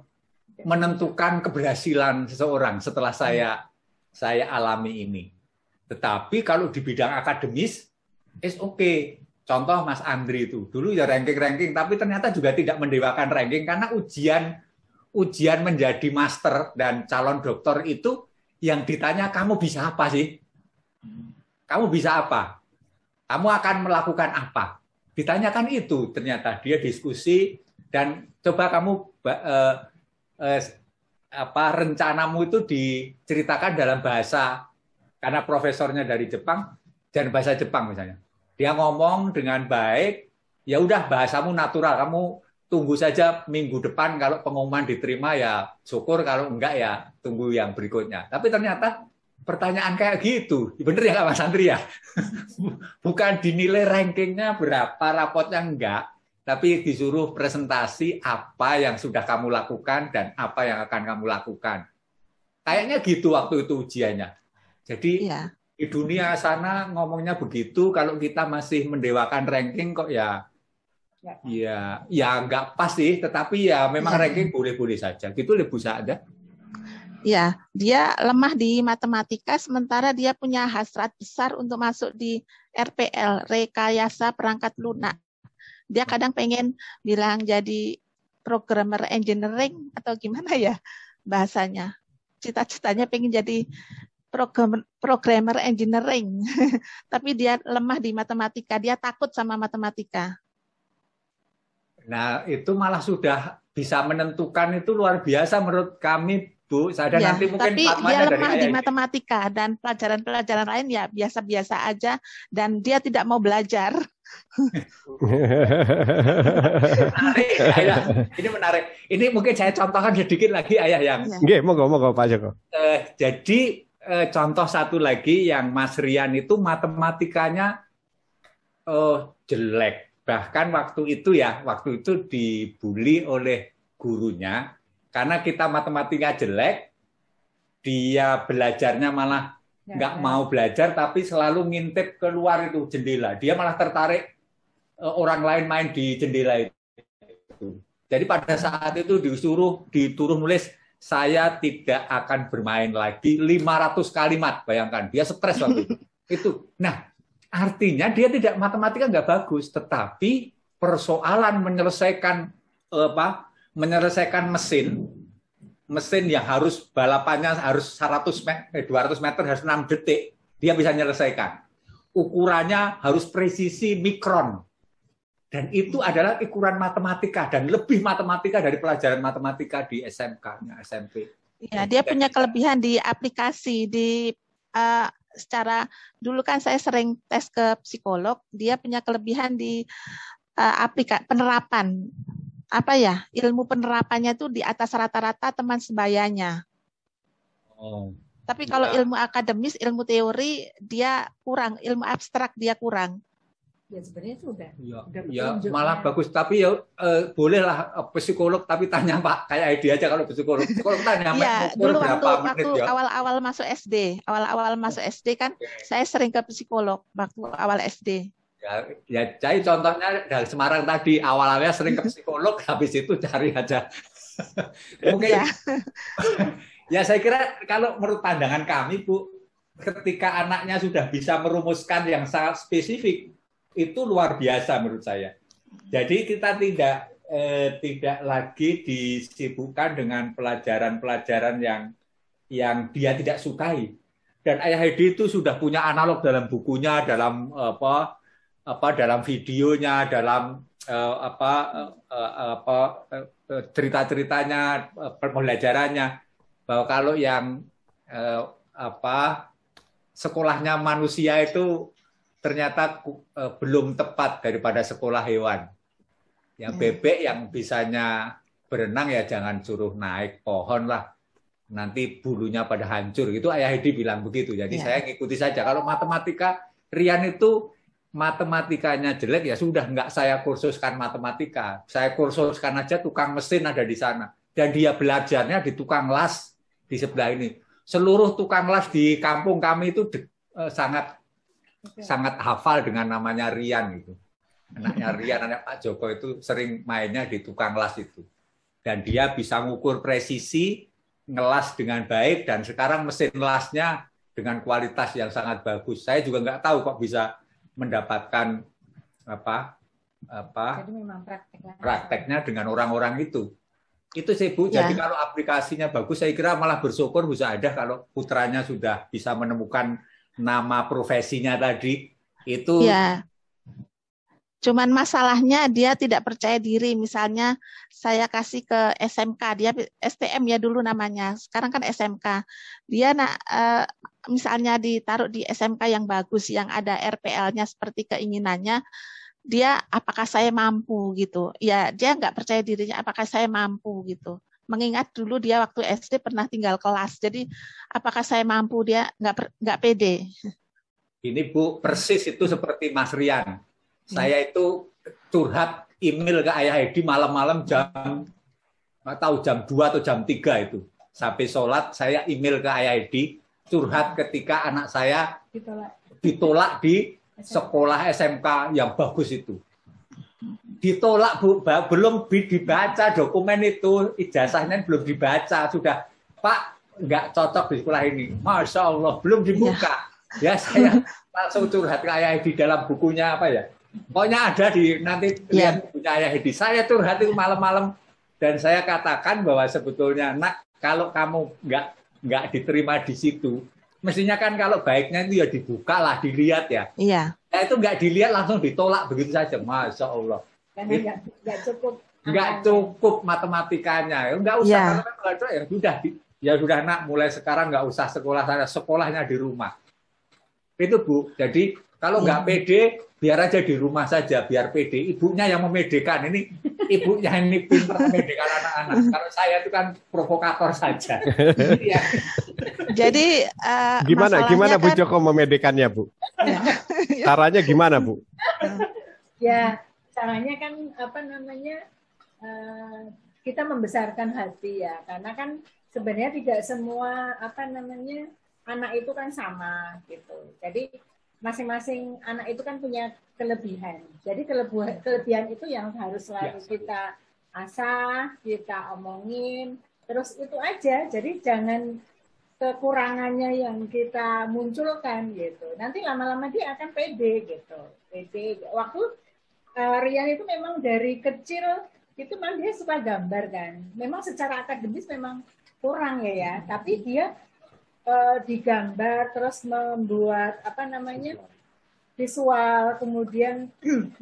menentukan keberhasilan seseorang setelah saya saya alami ini. Tetapi kalau di bidang akademis is oke. Okay. Contoh Mas Andri itu dulu ya ranking-ranking tapi ternyata juga tidak mendewakan ranking karena ujian ujian menjadi master dan calon dokter itu yang ditanya kamu bisa apa sih? Kamu bisa apa? Kamu akan melakukan apa? Ditanyakan itu, ternyata dia diskusi dan coba kamu eh, eh, apa rencanamu itu diceritakan dalam bahasa karena profesornya dari Jepang dan bahasa Jepang misalnya. Dia ngomong dengan baik, ya udah bahasamu natural, kamu tunggu saja minggu depan kalau pengumuman diterima ya syukur kalau enggak ya tunggu yang berikutnya. Tapi ternyata pertanyaan kayak gitu. Bener ya Mas Andri ya? Bukan dinilai rankingnya berapa, rapotnya enggak, tapi disuruh presentasi apa yang sudah kamu lakukan dan apa yang akan kamu lakukan. Kayaknya gitu waktu itu ujiannya. Jadi ya. di dunia sana ngomongnya begitu, kalau kita masih mendewakan ranking kok ya ya ya nggak pas sih, tetapi ya memang ya. ranking boleh-boleh saja. Gitu lebih saja. Ya, dia lemah di matematika sementara dia punya hasrat besar untuk masuk di RPL, rekayasa perangkat lunak. Dia kadang pengen bilang jadi programmer engineering atau gimana ya bahasanya. Cita-citanya pengen jadi program, programmer engineering. Tapi dia lemah di matematika, dia takut sama matematika. Nah, itu malah sudah bisa menentukan itu luar biasa menurut kami Bu. Saya dan Ya, nanti mungkin tapi dia dari lemah ayah di matematika dan pelajaran-pelajaran lain ya biasa-biasa aja dan dia tidak mau belajar. Menarik, ayah. Ini menarik. Ini mungkin saya contohkan sedikit lagi ayah yang Ya. Nggih, monggo monggo Pak Joko. Eh, jadi eh, contoh satu lagi yang Mas Rian itu matematikanya eh, jelek. Bahkan waktu itu ya, waktu itu dibully oleh gurunya karena kita matematika jelek, dia belajarnya malah nggak mau belajar tapi selalu ngintip keluar itu jendela. Dia malah tertarik eh, orang lain main di jendela itu. Jadi pada saat itu disuruh dituruh nulis saya tidak akan bermain lagi 500 kalimat. Bayangkan, dia stres waktu itu. Itu. Nah, artinya dia tidak matematika nggak bagus, tetapi persoalan menyelesaikan eh, apa? Menyelesaikan mesin mesin yang harus balapannya harus 100 meter, 200 meter harus 6 detik, dia bisa menyelesaikan. Ukurannya harus presisi mikron. Dan itu adalah ukuran matematika dan lebih matematika dari pelajaran matematika di SMK-nya, SMP. Ya, dia punya kelebihan di aplikasi di eh, secara dulu kan saya sering tes ke psikolog, dia punya kelebihan di eh, aplikasi penerapan apa ya ilmu penerapannya itu di atas rata-rata teman sebayanya. Oh. Tapi kalau Ya. ilmu akademis, ilmu teori dia kurang, ilmu abstrak dia kurang. Ya sebenarnya itu udah Ya, Udah ya malah bagus. Tapi ya eh, bolehlah eh, psikolog, tapi tanya Pak kayak ide aja kalau psikolog. Psikolog tanya Iya, mengukur dulu waktu waktu menit ya. awal-awal masuk SD, awal-awal masuk SD kan saya sering ke psikolog waktu awal SD. Ya, ya jadi contohnya dari Semarang tadi awal-awalnya sering ke psikolog, habis itu cari aja. Mungkin Iya. ya saya kira kalau menurut pandangan kami Bu, ketika anaknya sudah bisa merumuskan yang sangat spesifik, itu luar biasa menurut saya. Jadi kita tidak eh, tidak lagi disibukkan dengan pelajaran-pelajaran yang yang dia tidak sukai. Dan Ayah Hedi itu sudah punya analog dalam bukunya, dalam apa apa dalam videonya, dalam eh, apa eh, apa eh, cerita-ceritanya, pembelajarannya bahwa kalau yang eh, apa sekolahnya manusia itu ternyata eh, belum tepat daripada sekolah hewan. Yang Hmm. bebek yang bisanya berenang ya jangan suruh naik pohon lah. Nanti bulunya pada hancur. Itu Ayah Hedi bilang begitu. Jadi Ya. saya ngikuti saja. Kalau matematika Rian itu matematikanya jelek ya sudah nggak saya kursuskan matematika. Saya kursuskan aja tukang mesin ada di sana. Dan dia belajarnya di tukang las di sebelah ini. Seluruh tukang las di kampung kami itu de- eh, sangat sangat hafal dengan namanya Rian gitu. Anaknya Rian, anak Pak Joko itu sering mainnya di tukang las itu. Dan dia bisa mengukur presisi, ngelas dengan baik, dan sekarang mesin lasnya dengan kualitas yang sangat bagus. Saya juga nggak tahu kok bisa mendapatkan apa apa jadi memang prakteknya. prakteknya dengan orang-orang itu. Itu sih Bu. Ya. Jadi kalau aplikasinya bagus, saya kira malah bersyukur bisa ada kalau putranya sudah bisa menemukan nama profesinya tadi. Itu Ya. Cuman masalahnya dia tidak percaya diri. Misalnya saya kasih ke SMK, dia STM ya dulu namanya. Sekarang kan SMK. Dia nak eh, misalnya ditaruh di SMK yang bagus, yang ada RPL-nya seperti keinginannya, dia apakah saya mampu gitu. Ya dia nggak percaya dirinya apakah saya mampu gitu. Mengingat dulu dia waktu SD pernah tinggal kelas. Jadi apakah saya mampu dia nggak nggak pede. ini Bu persis itu seperti Mas Rian. Saya itu curhat email ke Ayah Edi malam-malam jam nggak tahu jam 2 atau jam 3 itu. Sampai sholat saya email ke Ayah Edi curhat ketika anak saya Ditolak. ditolak di sekolah SMK yang bagus itu. Ditolak Bu, belum dibaca dokumen itu, ijazahnya belum dibaca, sudah Pak nggak cocok di sekolah ini. Masya Allah, belum dibuka. Ya saya langsung curhat ke Ayah di dalam bukunya apa ya. Pokoknya ada di nanti Ya. lihat bukunya Ayah Edi. Saya curhat itu malam-malam dan saya katakan bahwa sebetulnya nak kalau kamu nggak nggak diterima di situ, mestinya kan kalau baiknya itu ya dibuka lah, dilihat ya. Iya. Nah itu nggak dilihat langsung ditolak begitu saja, masya Allah. Karena nggak cukup. Nggak cukup matematikanya, nggak usah Ya. kalau memang nggak cocok, ya sudah ya sudah nak mulai sekarang nggak usah sekolah sana, sekolahnya di rumah. Itu Bu. Jadi kalau nggak pede, biar aja di rumah saja, biar pede. Ibunya yang memedekan. Ini ibunya ini pintar memedekan anak-anak. Kalau saya itu kan provokator saja. Iya. Jadi eh, Gimana gimana Bu kan- Joko memedekannya Bu? Ya. Caranya gimana Bu? Ya, caranya kan apa namanya eh, kita membesarkan hati ya, karena kan sebenarnya tidak semua apa namanya anak itu kan sama gitu. Jadi masing-masing anak itu kan punya kelebihan. Jadi kelebihan kelebihan itu yang harus selalu Ya. kita asah, kita omongin, terus itu aja. Jadi jangan kekurangannya yang kita munculkan gitu. Nanti lama-lama dia akan pede gitu. Pede. Waktu eh, Rian itu memang dari kecil itu memang dia suka gambar kan. Memang secara akademis memang kurang ya ya, tapi dia eh, digambar terus membuat apa namanya visual kemudian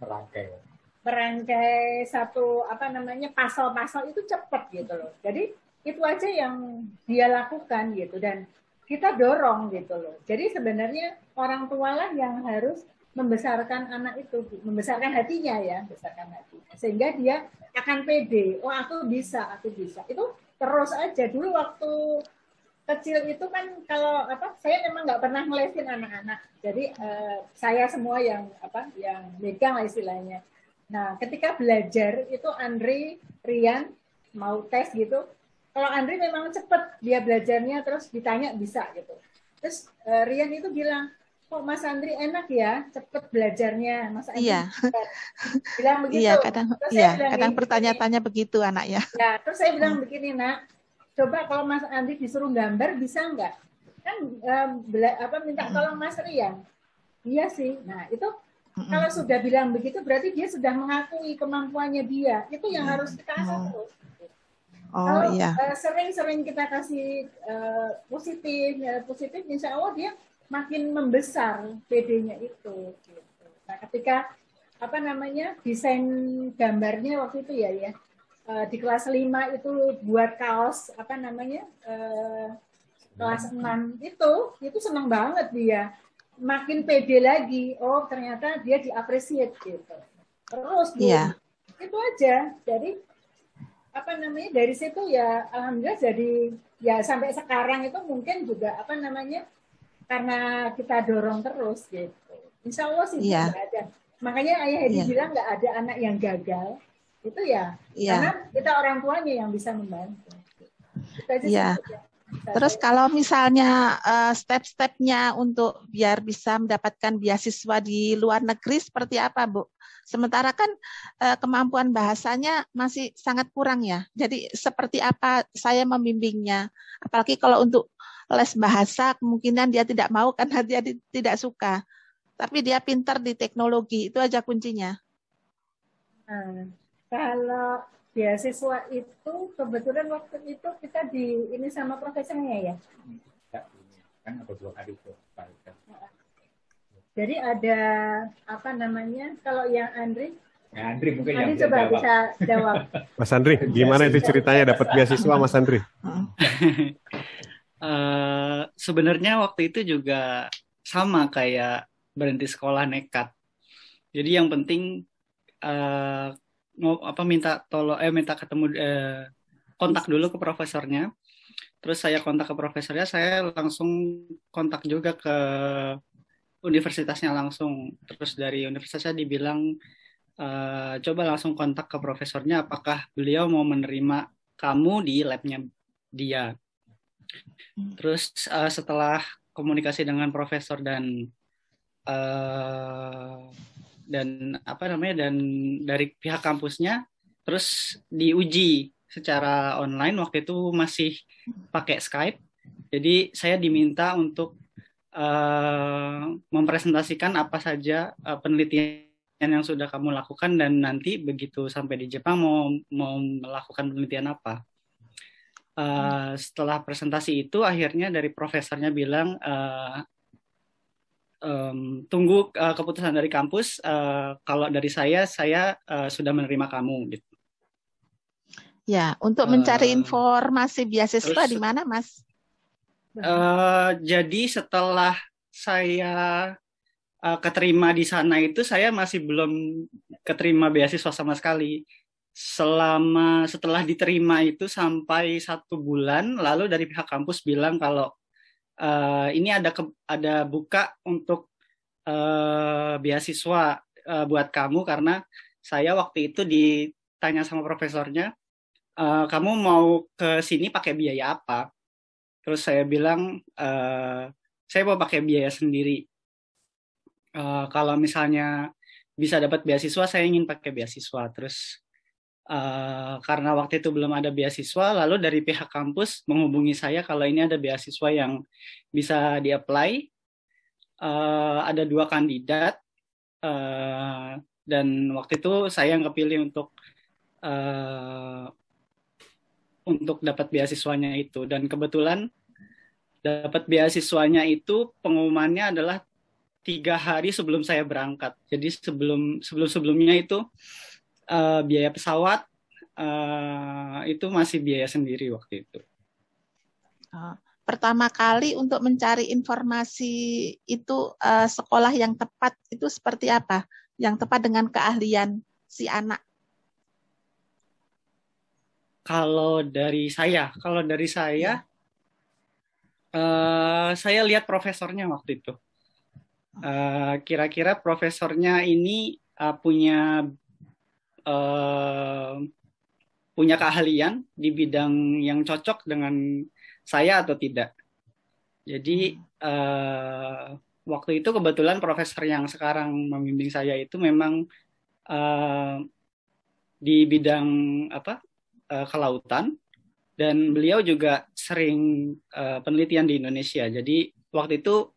Merangkai. merangkai satu apa namanya pasal-pasal itu cepat gitu loh. Jadi itu aja yang dia lakukan gitu dan kita dorong gitu loh. Jadi sebenarnya orang tua lah yang harus membesarkan anak itu, membesarkan hatinya ya, membesarkan hatinya sehingga dia akan pede. Oh aku bisa, aku bisa. Itu terus aja. Dulu waktu kecil itu kan kalau apa saya memang nggak pernah ngelesin anak-anak. Jadi eh, saya semua yang apa yang megang lah istilahnya. Nah, ketika belajar itu Andri, Rian mau tes gitu. Kalau Andri memang cepet dia belajarnya terus ditanya bisa gitu. Terus eh, Rian itu bilang, kok Mas Andri enak ya cepet belajarnya. Mas Andri Iya. cepet." bilang begitu. Iya, kadang Terus saya iya, bilang kadang kayak pertanya-tanya begitu anak ya. Terus saya bilang begini nak, coba kalau Mas Andi disuruh gambar bisa nggak? Kan em, bela- apa minta tolong Mas Rian. Iya sih. Nah itu kalau sudah bilang begitu berarti dia sudah mengakui kemampuannya dia. Itu yang harus kita asah terus. Oh Kalau iya. eh, sering-sering kita kasih eh, positif, ya, positif, insya Allah dia makin membesar PD-nya itu. gitu. Nah, ketika apa namanya desain gambarnya waktu itu ya ya eh, di kelas 5 itu buat kaos apa namanya eh, kelas 6 itu itu senang banget dia. Makin pede lagi oh ternyata dia diapresiasi gitu. Terus Bu. Iya. itu aja. Jadi apa namanya dari situ ya alhamdulillah jadi ya sampai sekarang itu mungkin juga apa namanya karena kita dorong terus gitu. Insya Allah sih nggak ada. Makanya ayah Hedi Iya. bilang nggak ada anak yang gagal itu ya Iya. karena kita orang tuanya yang bisa membantu Iya. Ya. Terus kalau misalnya eh, step-stepnya untuk biar bisa mendapatkan beasiswa di luar negeri seperti apa, Bu? Sementara kan eh, kemampuan bahasanya masih sangat kurang ya. Jadi seperti apa saya membimbingnya? Apalagi kalau untuk les bahasa kemungkinan dia tidak mau karena dia di- tidak suka. Tapi dia pintar di teknologi, itu aja kuncinya. Nah, kalau beasiswa itu kebetulan waktu itu kita di ini sama profesornya ya. Ya, ini kan ada dua kali. Pak. Jadi ada apa namanya? Kalau yang Andri, Ya, Andri mungkin yang Andri bisa coba jawab. bisa jawab. Mas Andri, gimana itu ceritanya dapat beasiswa Mas Andri? Eh, sebenarnya waktu itu juga sama kayak berhenti sekolah nekat. Jadi yang penting eh, mau apa minta tolong eh minta ketemu eh, kontak dulu ke profesornya. Terus saya kontak ke profesornya, saya langsung kontak juga ke universitasnya langsung. Terus dari universitasnya dibilang eh, coba langsung kontak ke profesornya apakah beliau mau menerima kamu di labnya dia. Terus eh, setelah komunikasi dengan profesor dan eh, dan apa namanya dan dari pihak kampusnya, terus diuji secara online waktu itu masih pakai Skype. Jadi saya diminta untuk eh, mempresentasikan apa saja eh, penelitian yang sudah kamu lakukan dan nanti begitu sampai di Jepang mau mau melakukan penelitian apa. Uh, setelah presentasi itu akhirnya dari profesornya bilang uh, um, tunggu uh, keputusan dari kampus uh, kalau dari saya saya uh, sudah menerima kamu gitu. Ya, untuk mencari Eh, informasi beasiswa di mana, Mas? eh, jadi setelah saya eh, keterima di sana itu saya masih belum keterima beasiswa sama sekali. Selama setelah diterima itu sampai satu bulan, lalu dari pihak kampus bilang kalau eh, ini ada ke- ada buka untuk eh, beasiswa eh, buat kamu karena saya waktu itu ditanya sama profesornya, "Eh, kamu mau ke sini pakai biaya apa? Terus saya bilang, eh, saya mau pakai biaya sendiri. Eh, kalau misalnya bisa dapat beasiswa, saya ingin pakai beasiswa. Terus eh, karena waktu itu belum ada beasiswa, lalu dari pihak kampus menghubungi saya kalau ini ada beasiswa yang bisa di-apply. Eh, ada dua kandidat, eh, dan waktu itu saya yang kepilih untuk eh, untuk dapat beasiswanya itu. Dan kebetulan dapat beasiswanya itu pengumumannya adalah tiga hari sebelum saya berangkat. Jadi sebelum sebelum sebelumnya itu eh, biaya pesawat eh, itu masih biaya sendiri waktu itu. Oh, Pertama kali untuk mencari informasi itu eh, sekolah yang tepat itu seperti apa? Yang tepat dengan keahlian si anak. Kalau dari saya, kalau dari saya, eh, saya lihat profesornya waktu itu. Eh, Kira-kira profesornya ini eh, punya eh, punya keahlian di bidang yang cocok dengan saya atau tidak. Jadi eh, waktu itu kebetulan profesor yang sekarang membimbing saya itu memang eh, di bidang apa eh, kelautan dan beliau juga sering eh, penelitian di Indonesia. Jadi waktu itu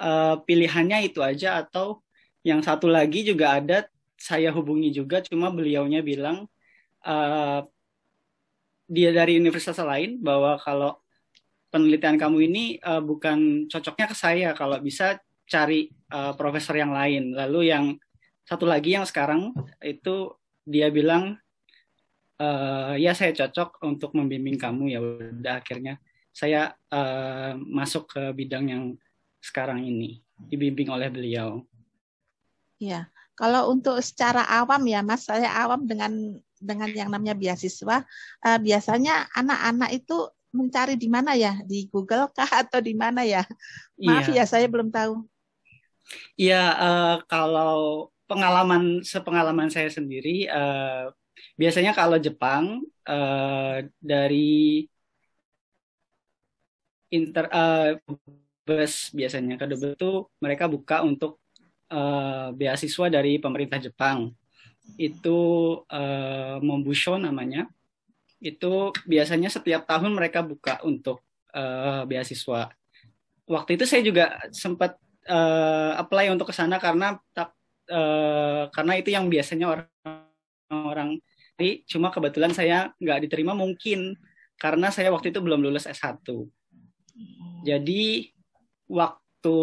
eh, pilihannya itu aja atau yang satu lagi juga ada saya hubungi juga cuma beliaunya bilang eh, dia dari universitas lain bahwa kalau penelitian kamu ini eh, bukan cocoknya ke saya kalau bisa cari eh, profesor yang lain. Lalu yang satu lagi yang sekarang itu dia bilang eh, ya saya cocok untuk membimbing kamu ya udah akhirnya saya eh, masuk ke bidang yang sekarang ini dibimbing oleh beliau. Ya, kalau untuk secara awam ya Mas, saya awam dengan dengan yang namanya beasiswa. eh, biasanya anak-anak itu mencari di mana ya? Di Google kah atau di mana ya? Maaf Iya. ya, saya belum tahu. Iya, eh, kalau pengalaman sepengalaman saya sendiri, eh, biasanya kalau Jepang eh, dari inter eh, bus biasanya ke Dubes itu mereka buka untuk eh, beasiswa dari pemerintah Jepang. Itu eh, Mombusho namanya. Itu biasanya setiap tahun mereka buka untuk eh, beasiswa. Waktu itu saya juga sempat eh, apply untuk ke sana karena tak eh, karena itu yang biasanya orang-orang cuma kebetulan saya nggak diterima mungkin karena saya waktu itu belum lulus S1. Jadi waktu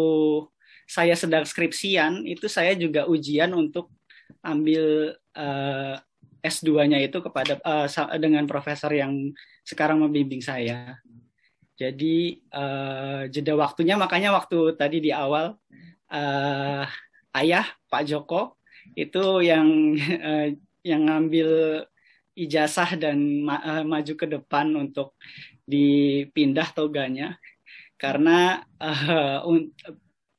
saya sedang skripsian itu saya juga ujian untuk ambil eh, S2-nya itu kepada sa- dengan profesor yang sekarang membimbing saya. Jadi eh, jeda waktunya makanya waktu tadi di awal eh, ayah Pak Joko itu yang eh, yang ngambil ijazah dan ma- eh, maju ke depan untuk dipindah toganya karena un-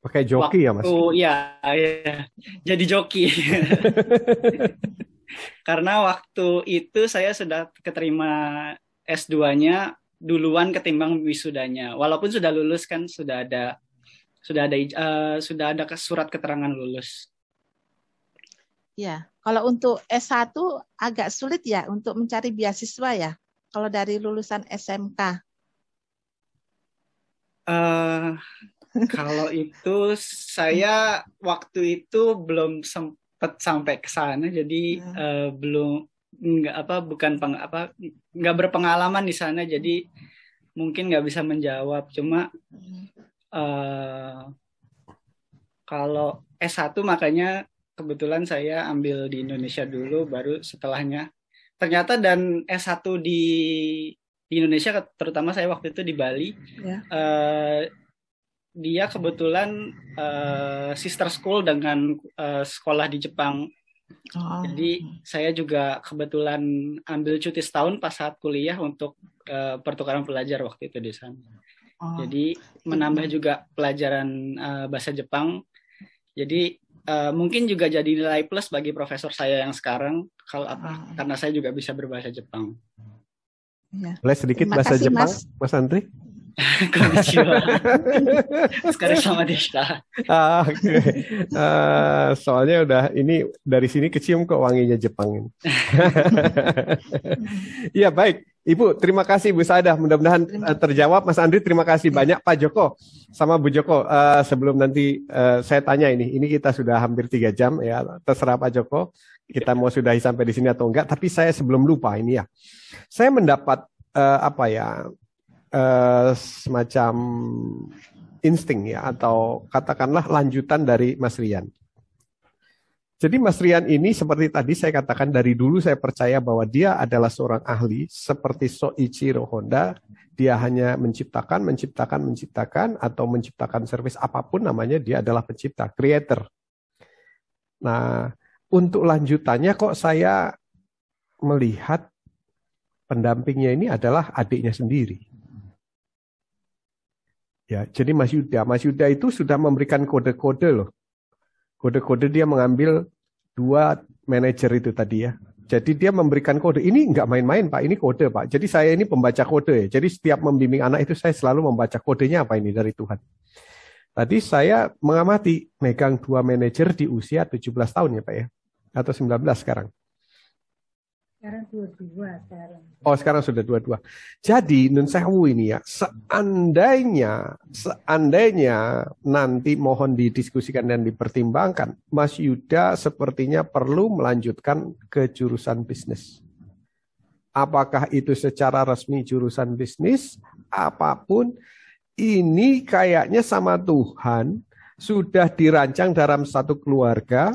Pakai joki ya, Mas? waktu ya, ya jadi joki karena waktu itu saya sudah keterima S2-nya duluan ketimbang wisudanya walaupun sudah lulus kan sudah ada sudah ada eh, sudah ada ke- surat keterangan lulus Ya, kalau untuk S1 agak sulit ya untuk mencari beasiswa ya. Kalau dari lulusan SMK. Eh, kalau itu saya waktu itu belum sempat sampai ke sana, jadi Hmm. eh, belum nggak apa bukan peng, apa nggak berpengalaman di sana, jadi mungkin nggak bisa menjawab. Cuma eh, kalau S1 makanya kebetulan saya ambil di Indonesia dulu, baru setelahnya ternyata dan S1 di di Indonesia terutama saya waktu itu di Bali ya. uh, dia kebetulan uh, sister school dengan uh, sekolah di Jepang oh. jadi saya juga kebetulan ambil cuti setahun pas saat kuliah untuk uh, pertukaran pelajar waktu itu di sana oh. jadi menambah juga pelajaran uh, bahasa Jepang jadi uh, mungkin juga jadi nilai plus bagi profesor saya yang sekarang kalau apa oh. karena saya juga bisa berbahasa Jepang Ya. Boleh sedikit Terima bahasa kasih, Jepang, Mas, Mas Andri? Konnichiwa. Sekarang sama Desta. Ah, okay. uh, soalnya udah ini dari sini kecium kok wanginya Jepang ini. Iya baik, Ibu terima kasih Bu Sadah. Mudah-mudahan uh, terjawab. Mas Andri terima kasih ya. banyak. Pak Joko sama Bu Joko. Uh, sebelum nanti uh, saya tanya ini, ini kita sudah hampir tiga jam ya. Terserah Pak Joko. Kita mau sudahi sampai di sini atau enggak. Tapi saya sebelum lupa ini ya saya mendapat uh, apa ya uh, semacam insting ya atau katakanlah lanjutan dari Mas Rian. Jadi Mas Rian ini seperti tadi saya katakan dari dulu saya percaya bahwa dia adalah seorang ahli seperti Soichiro Honda. Dia hanya menciptakan, menciptakan, menciptakan atau menciptakan service apa pun namanya dia adalah pencipta, creator. Nah, untuk lanjutannya kok saya melihat pendampingnya ini adalah adiknya sendiri. Ya, jadi Mas Yuda, Mas Yuda itu sudah memberikan kode-kode loh. Kode-kode dia mengambil dua manajer itu tadi ya. Jadi dia memberikan kode. Ini nggak main-main Pak, ini kode Pak. Jadi saya ini pembaca kode ya. Jadi setiap membimbing anak itu saya selalu membaca kodenya apa ini dari Tuhan. Tadi saya mengamati megang dua manajer di usia 17 tahun ya Pak ya. Atau 19 sekarang. Sekarang dua-dua. Oh, sekarang sudah dua-dua. Jadi Nun Sewu ini ya, seandainya seandainya nanti mohon didiskusikan dan dipertimbangkan, Mas Yuda sepertinya perlu melanjutkan ke jurusan bisnis. Apakah itu secara resmi jurusan bisnis, apa pun, ini kayaknya sama Tuhan sudah dirancang dalam satu keluarga,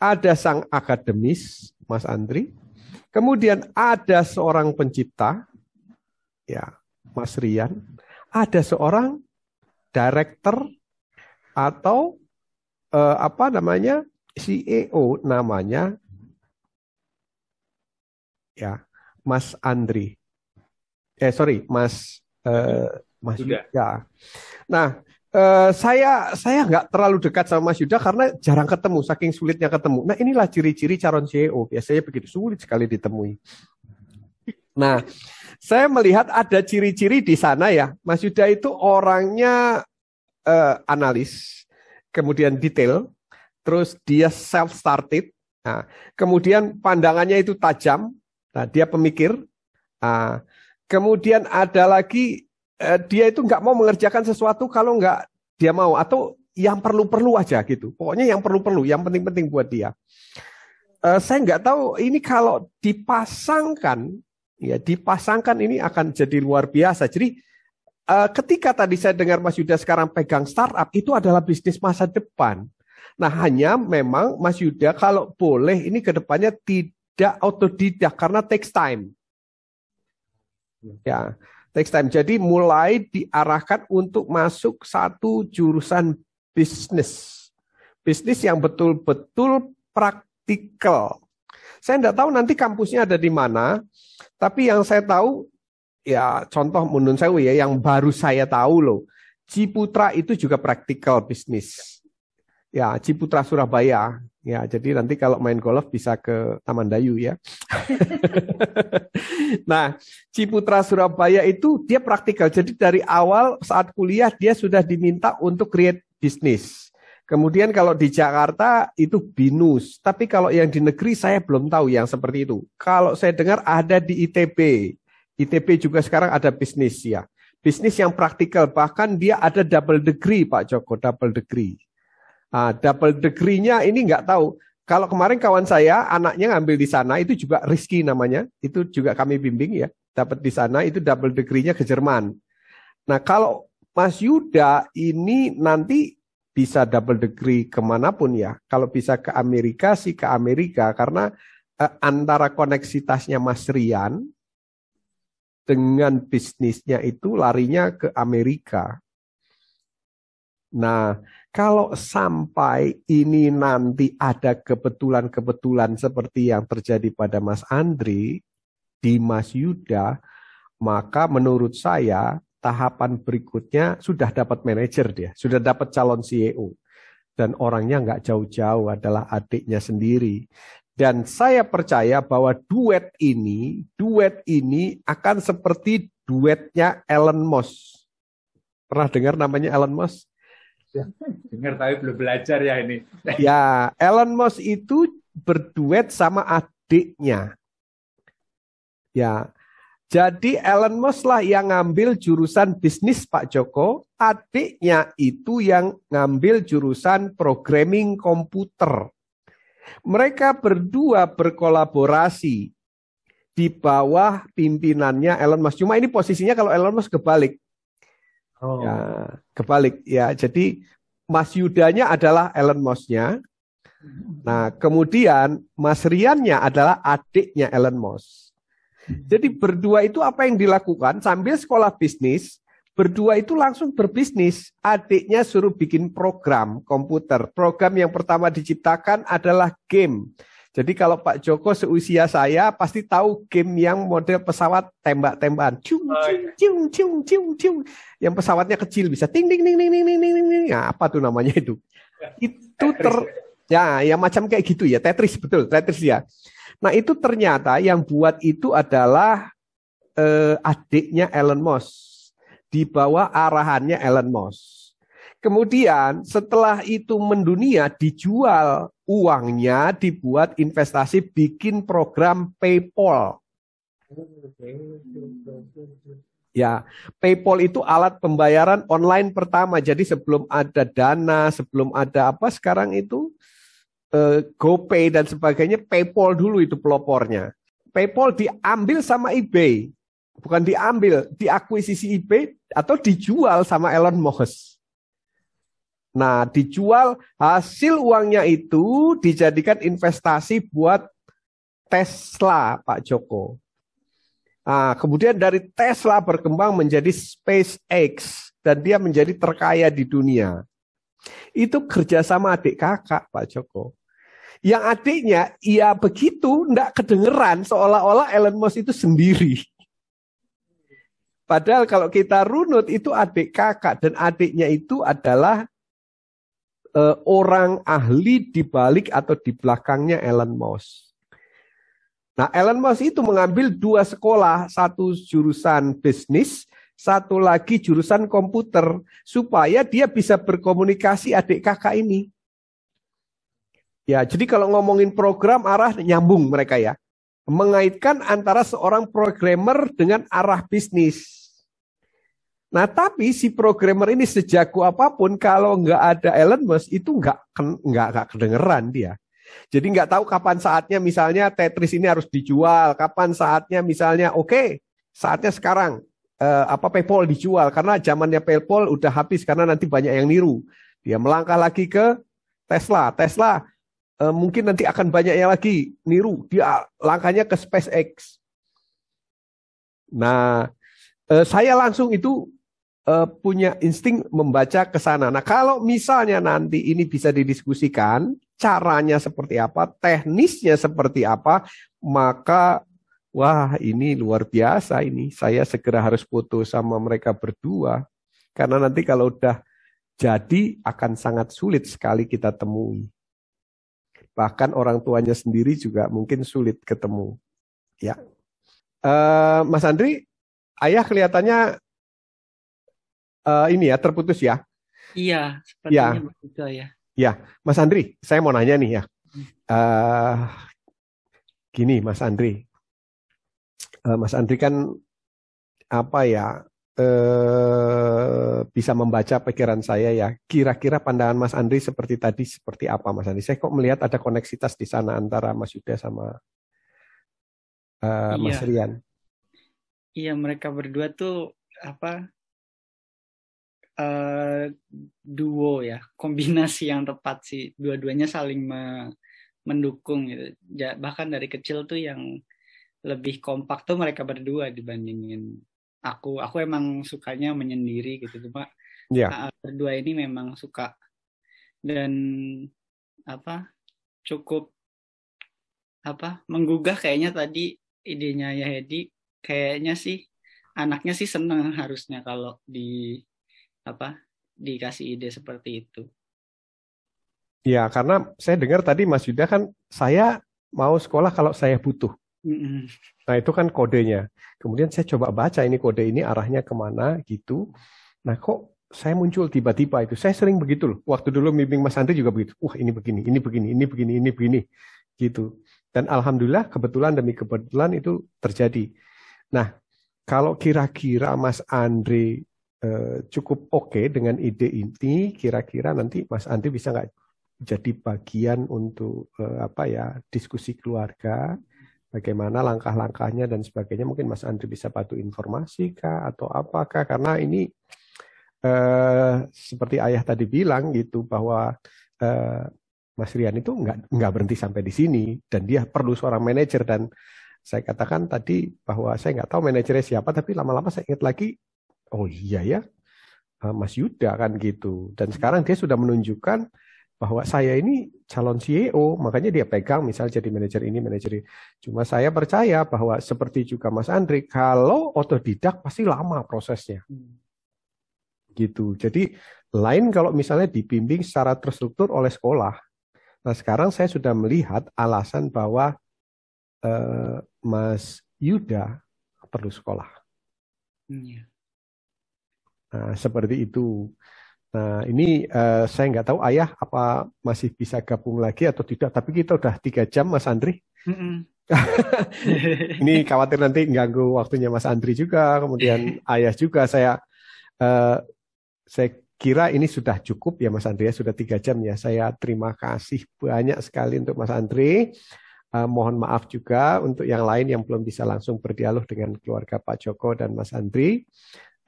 ada sang akademis, Mas Andri, Kemudian ada seorang pencipta, ya Mas Rian, ada seorang director atau eh, apa namanya CEO namanya ya Mas Andri. Eh sorry Mas eh, Mas Yuda. Nah Uh, saya saya nggak terlalu dekat sama Mas Yuda karena jarang ketemu, saking sulitnya ketemu. Nah inilah ciri-ciri calon CEO, biasanya begitu sulit sekali ditemui. Nah, saya melihat ada ciri-ciri di sana ya, Mas Yuda itu orangnya uh, analis, kemudian detail, terus dia self-started, nah, kemudian pandangannya itu tajam, nah, dia pemikir, nah, kemudian ada lagi eh, dia itu nggak mau mengerjakan sesuatu kalau nggak dia mau atau yang perlu-perlu aja gitu. Pokoknya yang perlu-perlu, yang penting-penting buat dia. Eh, saya nggak tahu ini kalau dipasangkan, ya dipasangkan ini akan jadi luar biasa. Jadi eh, ketika tadi saya dengar Mas Yuda sekarang pegang startup itu adalah bisnis masa depan. Nah hanya memang Mas Yuda kalau boleh ini ke depannya tidak otodidak karena takes time. Ya, Takes time. Jadi mulai diarahkan untuk masuk satu jurusan bisnis. Bisnis yang betul-betul praktikal. Saya tidak tahu nanti kampusnya ada di mana, tapi yang saya tahu ya contoh menurut saya ya yang baru saya tahu loh. Ciputra itu juga praktikal bisnis. Ya, Ciputra Surabaya Ya, jadi nanti kalau main golf bisa ke Taman Dayu ya. nah, Ciputra Surabaya itu dia praktikal. Jadi dari awal saat kuliah dia sudah diminta untuk create bisnis. Kemudian kalau di Jakarta itu binus, tapi kalau yang di negeri saya belum tahu yang seperti itu. Kalau saya dengar ada di ITB. ITB juga sekarang ada bisnis ya. Bisnis yang praktikal, bahkan dia ada double degree Pak Joko, double degree. Nah, double degree-nya ini nggak tahu. Kalau kemarin kawan saya anaknya ngambil di sana itu juga Rizky namanya, itu juga kami bimbing ya, dapat di sana itu double degree-nya ke Jerman. Nah kalau Mas Yuda ini nanti bisa double degree ke mana pun ya. Kalau bisa ke Amerika sih ke Amerika karena eh, antara koneksitasnya Mas Rian dengan bisnisnya itu larinya ke Amerika. Nah, kalau sampai ini nanti ada kebetulan-kebetulan seperti yang terjadi pada Mas Andri, di Mas Yuda, maka menurut saya tahapan berikutnya sudah dapat manajer dia, sudah dapat calon CEO. Dan orangnya nggak jauh-jauh adalah adiknya sendiri. Dan saya percaya bahwa duet ini, duet ini akan seperti duetnya Elon Musk. Pernah dengar namanya Elon Musk? Dengar tapi belum belajar ya ini. Ya, Elon Musk itu berduet sama adiknya. Ya, jadi Elon Musk lah yang ngambil jurusan bisnis Pak Joko, adiknya itu yang ngambil jurusan programming komputer. Mereka berdua berkolaborasi di bawah pimpinannya Elon Musk. Cuma ini posisinya kalau Elon Musk kebalik. Oh. Ya, kebalik ya. Jadi Mas Yudanya adalah Elon Musk-nya. Nah, kemudian Mas Riannya adalah adiknya Elon Musk. Jadi berdua itu apa yang dilakukan sambil sekolah bisnis, berdua itu langsung berbisnis. Adiknya suruh bikin program komputer. Program yang pertama diciptakan adalah game. Jadi kalau Pak Joko seusia saya pasti tahu game yang model pesawat tembak-tembakan. Cung, oh, iya. cung, cung, cung, cung, Yang pesawatnya kecil bisa ting ting ting ting ting ting ting. ting. Ya, apa tuh namanya itu? Itu ter ya, ya macam kayak gitu ya, Tetris betul, Tetris ya. Nah, itu ternyata yang buat itu adalah eh, adiknya Elon Musk. Di bawah arahannya Elon Musk. Kemudian setelah itu mendunia dijual uangnya dibuat investasi bikin program PayPal. Ya, PayPal itu alat pembayaran online pertama. Jadi sebelum ada Dana, sebelum ada apa sekarang itu eh, GoPay dan sebagainya, PayPal dulu itu pelopornya. PayPal diambil sama eBay, bukan diambil, diakuisisi eBay atau dijual sama Elon Musk. Nah, dijual hasil uangnya itu dijadikan investasi buat Tesla, Pak Joko. Nah, kemudian dari Tesla berkembang menjadi SpaceX dan dia menjadi terkaya di dunia. Itu kerjasama adik kakak, Pak Joko. Yang adiknya, ya begitu, tidak kedengeran seolah-olah Elon Musk itu sendiri. Padahal kalau kita runut itu adik kakak dan adiknya itu adalah uh, orang ahli di balik atau di belakangnya Elon Musk. Nah, Elon Musk itu mengambil dua sekolah, satu jurusan bisnis, satu lagi jurusan komputer, supaya dia bisa berkomunikasi adik kakak ini. Ya, jadi kalau ngomongin program arah nyambung mereka ya. Mengaitkan antara seorang programmer dengan arah bisnis. Nah, tapi si programmer ini sejago apa pun, kalau nggak ada Elon Musk itu nggak nggak nggak kedengeran dia. Jadi nggak tahu kapan saatnya misalnya Tetris ini harus dijual, kapan saatnya misalnya oke okay, saatnya sekarang eh, apa PayPal dijual karena zamannya PayPal udah habis karena nanti banyak yang niru. Dia melangkah lagi ke Tesla, Tesla eh, mungkin nanti akan banyak yang lagi niru. Dia langkahnya ke SpaceX. Nah, eh, saya langsung itu uh, punya insting membaca ke sana. Nah, kalau misalnya nanti ini bisa didiskusikan, caranya seperti apa, teknisnya seperti apa, maka wah ini luar biasa ini. Saya segera harus foto sama mereka berdua. Karena nanti kalau udah jadi akan sangat sulit sekali kita temui. Bahkan orang tuanya sendiri juga mungkin sulit ketemu. Ya, uh, Mas Andri, ayah kelihatannya uh, ini ya terputus ya. Iya, sepertinya ya. begitu ya. Ya, Mas Andri, saya mau nanya nih ya. Uh, gini, Mas Andri, uh, Mas Andri kan apa ya uh, bisa membaca pikiran saya ya. Kira-kira pandangan Mas Andri seperti tadi seperti apa, Mas Andri? Saya kok melihat ada koneksitas di sana antara Mas Yuda sama uh, iya. Mas Rian. Iya, mereka berdua tuh apa uh, duo ya, kombinasi yang tepat sih. Dua-duanya saling me mendukung gitu. Bahkan dari kecil tuh yang lebih kompak tuh mereka berdua dibandingin aku. Aku emang sukanya menyendiri gitu cuma ya. berdua ini memang suka dan apa cukup apa menggugah kayaknya tadi idenya ya Hedi kayaknya sih anaknya sih senang harusnya kalau di apa dikasih ide seperti itu. Ya, karena saya dengar tadi Mas Yuda kan saya mau sekolah kalau saya butuh. Nah itu kan kodenya. Kemudian saya coba baca ini kode ini arahnya ke mana gitu. Nah kok saya muncul tiba-tiba itu. Saya sering begitu loh. Waktu dulu bimbing Mas Andri juga begitu. Wah ini begini, ini begini, ini begini, ini begini. Gitu. Dan Alhamdulillah kebetulan demi kebetulan itu terjadi. Nah kalau kira-kira Mas Andri eh, cukup oke okay dengan ide ini, kira-kira nanti Mas Andri bisa nggak jadi bagian untuk eh, apa ya diskusi keluarga bagaimana langkah-langkahnya dan sebagainya. Mungkin Mas Andri bisa bantu informasi kah atau apakah? Karena ini eh, seperti ayah tadi bilang gitu bahwa eh, Mas Rian itu nggak nggak berhenti sampai di sini. Dan dia perlu seorang manajer. Dan saya katakan tadi bahwa saya nggak tahu manajernya siapa tapi lama-lama saya ingat lagi oh iya ya eh, Mas Yuda kan gitu dan sekarang dia sudah menunjukkan bahwa saya ini calon CEO, makanya dia pegang misalnya jadi manajer ini, manajer ini. Cuma saya percaya bahwa seperti juga Mas Andri, kalau otodidak pasti lama prosesnya. Gitu. Jadi lain kalau misalnya dibimbing secara terstruktur oleh sekolah. Nah sekarang saya sudah melihat alasan bahwa eh, Mas Yuda perlu sekolah. Iya. Nah, seperti itu. Nah, ini uh, saya nggak tahu ayah apa masih bisa gabung lagi atau tidak, tapi kita udah tiga jam, Mas Andri. Mm -mm. ini khawatir nanti ganggu waktunya Mas Andri juga, kemudian ayah juga. Saya uh, saya kira ini sudah cukup ya Mas Andri ya, sudah tiga jam ya. Saya terima kasih banyak sekali untuk Mas Andri. Uh, mohon maaf juga untuk yang lain yang belum bisa langsung berdialog dengan keluarga Pak Joko dan Mas Andri.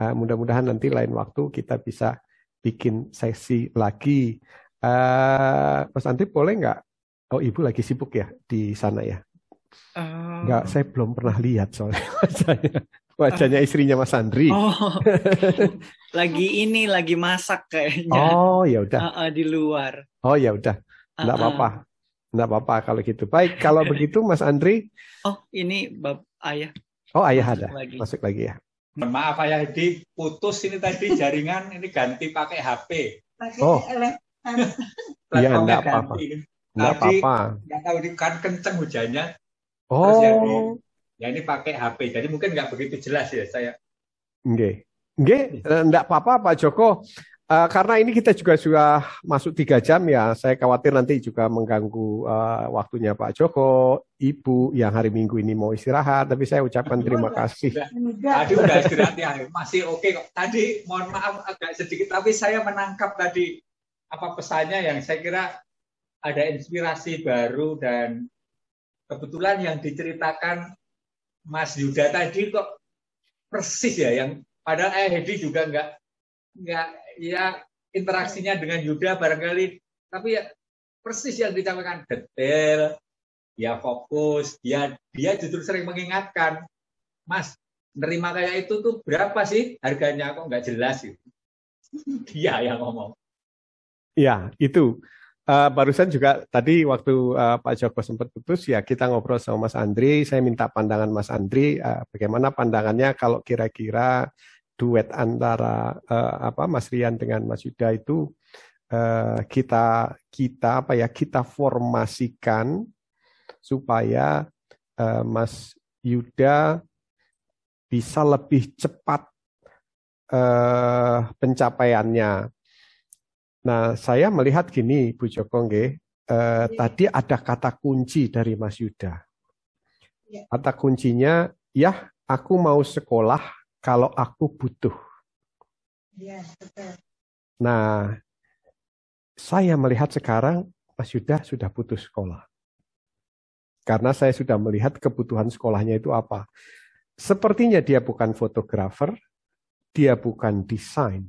Uh, mudah-mudahan nanti lain waktu kita bisa bikin sesi lagi. Uh, Mas Andri boleh nggak? Oh ibu lagi sibuk ya di sana ya? Uh... Nggak, saya belum pernah lihat soalnya wajahnya, wajahnya uh... istrinya Mas Andri. Oh, lagi ini lagi masak kayaknya. Oh ya udah. Uh, uh, di luar. Oh ya udah, nggak apa-apa, nggak apa-apa kalau gitu. Baik, kalau begitu Mas Andri. Oh ini bab ayah. Oh ayah ada, lagi. masuk lagi ya. Maaf ya di putus ini tadi jaringan ini ganti pakai HP. Oh. Iya enggak apa-apa. Enggak apa-apa. Enggak tahu di kan kenceng hujannya. Oh. Terus ya, ini, ya ini pakai HP. Jadi mungkin nggak begitu jelas ya saya. Nggih. Nggih, enggak apa-apa Pak Joko. Uh, karena ini kita juga sudah masuk tiga jam ya, saya khawatir nanti juga mengganggu uh, waktunya Pak Joko, Ibu yang hari Minggu ini mau istirahat, tapi saya ucapkan terima kasih. Tadi udah istirahat ya, masih oke okay kok. Tadi mohon maaf agak sedikit, tapi saya menangkap tadi apa pesannya yang saya kira ada inspirasi baru dan kebetulan yang diceritakan Mas Yuda tadi kok persis ya, yang padahal eh Hedi juga nggak nggak ya interaksinya dengan Yuda barangkali. Tapi ya persis yang dicapai detail dia fokus dia dia justru sering mengingatkan Mas nerima kayak itu tuh berapa sih harganya? Kok nggak jelas gitu dia yang ngomong. Ya itu. Uh, barusan juga tadi waktu uh, Pak Joko sempat putus ya kita ngobrol sama Mas Andri. Saya minta pandangan Mas Andri uh, bagaimana pandangannya kalau kira-kira duet antara uh, apa Mas Rian dengan Mas Yuda itu uh, kita kita apa ya kita formasikan supaya uh, Mas Yuda bisa lebih cepat uh, pencapaiannya. Nah, saya melihat gini, Bu Joko, uh, tadi ada kata kunci dari Mas Yuda. Ya. Kata kuncinya, ya, aku mau sekolah kalau aku butuh. Ya, betul. Nah, saya melihat sekarang Mas Yuda sudah putus sekolah. Karena saya sudah melihat kebutuhan sekolahnya itu apa. Sepertinya dia bukan fotografer, dia bukan desain,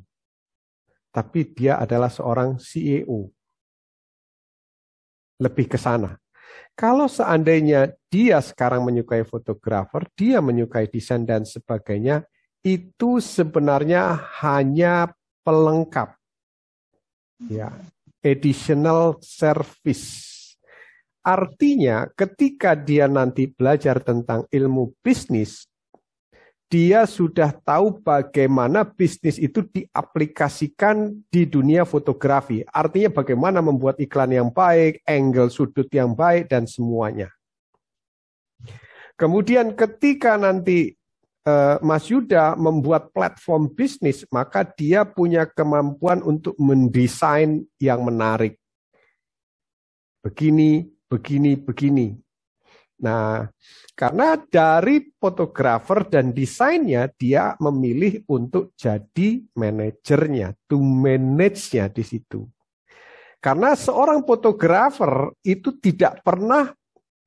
tapi dia adalah seorang CEO. Lebih ke sana. Kalau seandainya dia sekarang menyukai fotografer, dia menyukai desain dan sebagainya, itu sebenarnya hanya pelengkap. Ya, additional service. Artinya ketika dia nanti belajar tentang ilmu bisnis, dia sudah tahu bagaimana bisnis itu diaplikasikan di dunia fotografi. Artinya bagaimana membuat iklan yang baik, angle sudut yang baik, dan semuanya. Kemudian ketika nanti Mas Yuda membuat platform bisnis, maka dia punya kemampuan untuk mendesain yang menarik. Begini, begini, begini. Nah, karena dari fotografer dan desainnya, dia memilih untuk jadi manajernya, to manage-nya di situ. Karena seorang fotografer itu tidak pernah,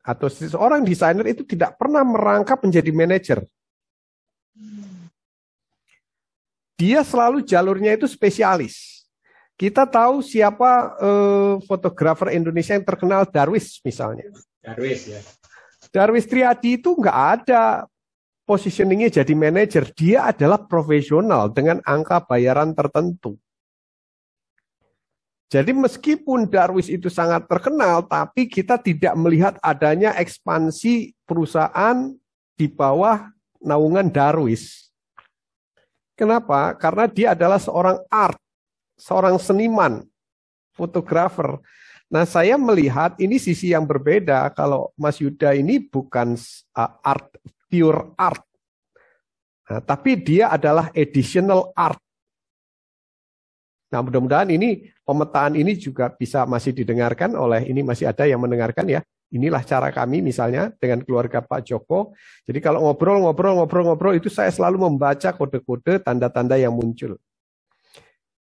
atau seorang desainer itu tidak pernah merangkap menjadi manajer. Dia selalu jalurnya itu spesialis. Kita tahu siapa eh, fotografer Indonesia yang terkenal Darwis misalnya. Darwis ya. Darwis Triadi itu nggak ada positioningnya jadi manajer. Dia adalah profesional dengan angka bayaran tertentu. Jadi meskipun Darwis itu sangat terkenal, tapi kita tidak melihat adanya ekspansi perusahaan di bawah naungan Darwis. Kenapa? Karena dia adalah seorang art, seorang seniman, fotografer. Nah, saya melihat ini sisi yang berbeda. Kalau Mas Yuda ini bukan uh, art, pure art. Nah, tapi dia adalah additional art. Nah, mudah-mudahan ini pemetaan ini juga bisa masih didengarkan oleh ini masih ada yang mendengarkan ya. Inilah cara kami misalnya dengan keluarga Pak Joko. Jadi kalau ngobrol, ngobrol, ngobrol, ngobrol itu saya selalu membaca kode-kode, tanda-tanda yang muncul.